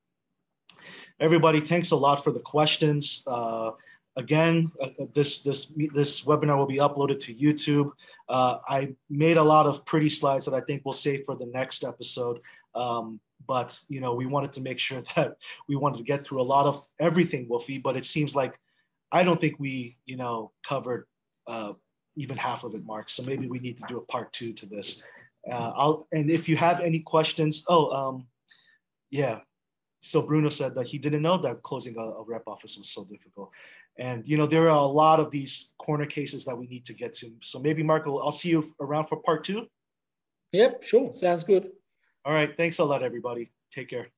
A: Everybody, thanks a lot for the questions. Uh, again, uh, this this this webinar will be uploaded to YouTube. Uh, I made a lot of pretty slides that I think we'll save for the next episode. Um, but you know, we wanted to make sure [laughs] that we wanted to get through a lot of everything, WFOE. But it seems like I don't think we, you know, covered uh, even half of it, Mark. So maybe we need to do a part two to this. Uh, I'll and if you have any questions, oh, um, yeah. So Bruno said that he didn't know that closing a, a rep office was so difficult. And you know there are a lot of these corner cases that we need to get to. So maybe Marco, I'll see you around for part two.
B: Yep, sure. Sounds good.
A: All right. Thanks a lot, everybody. Take care.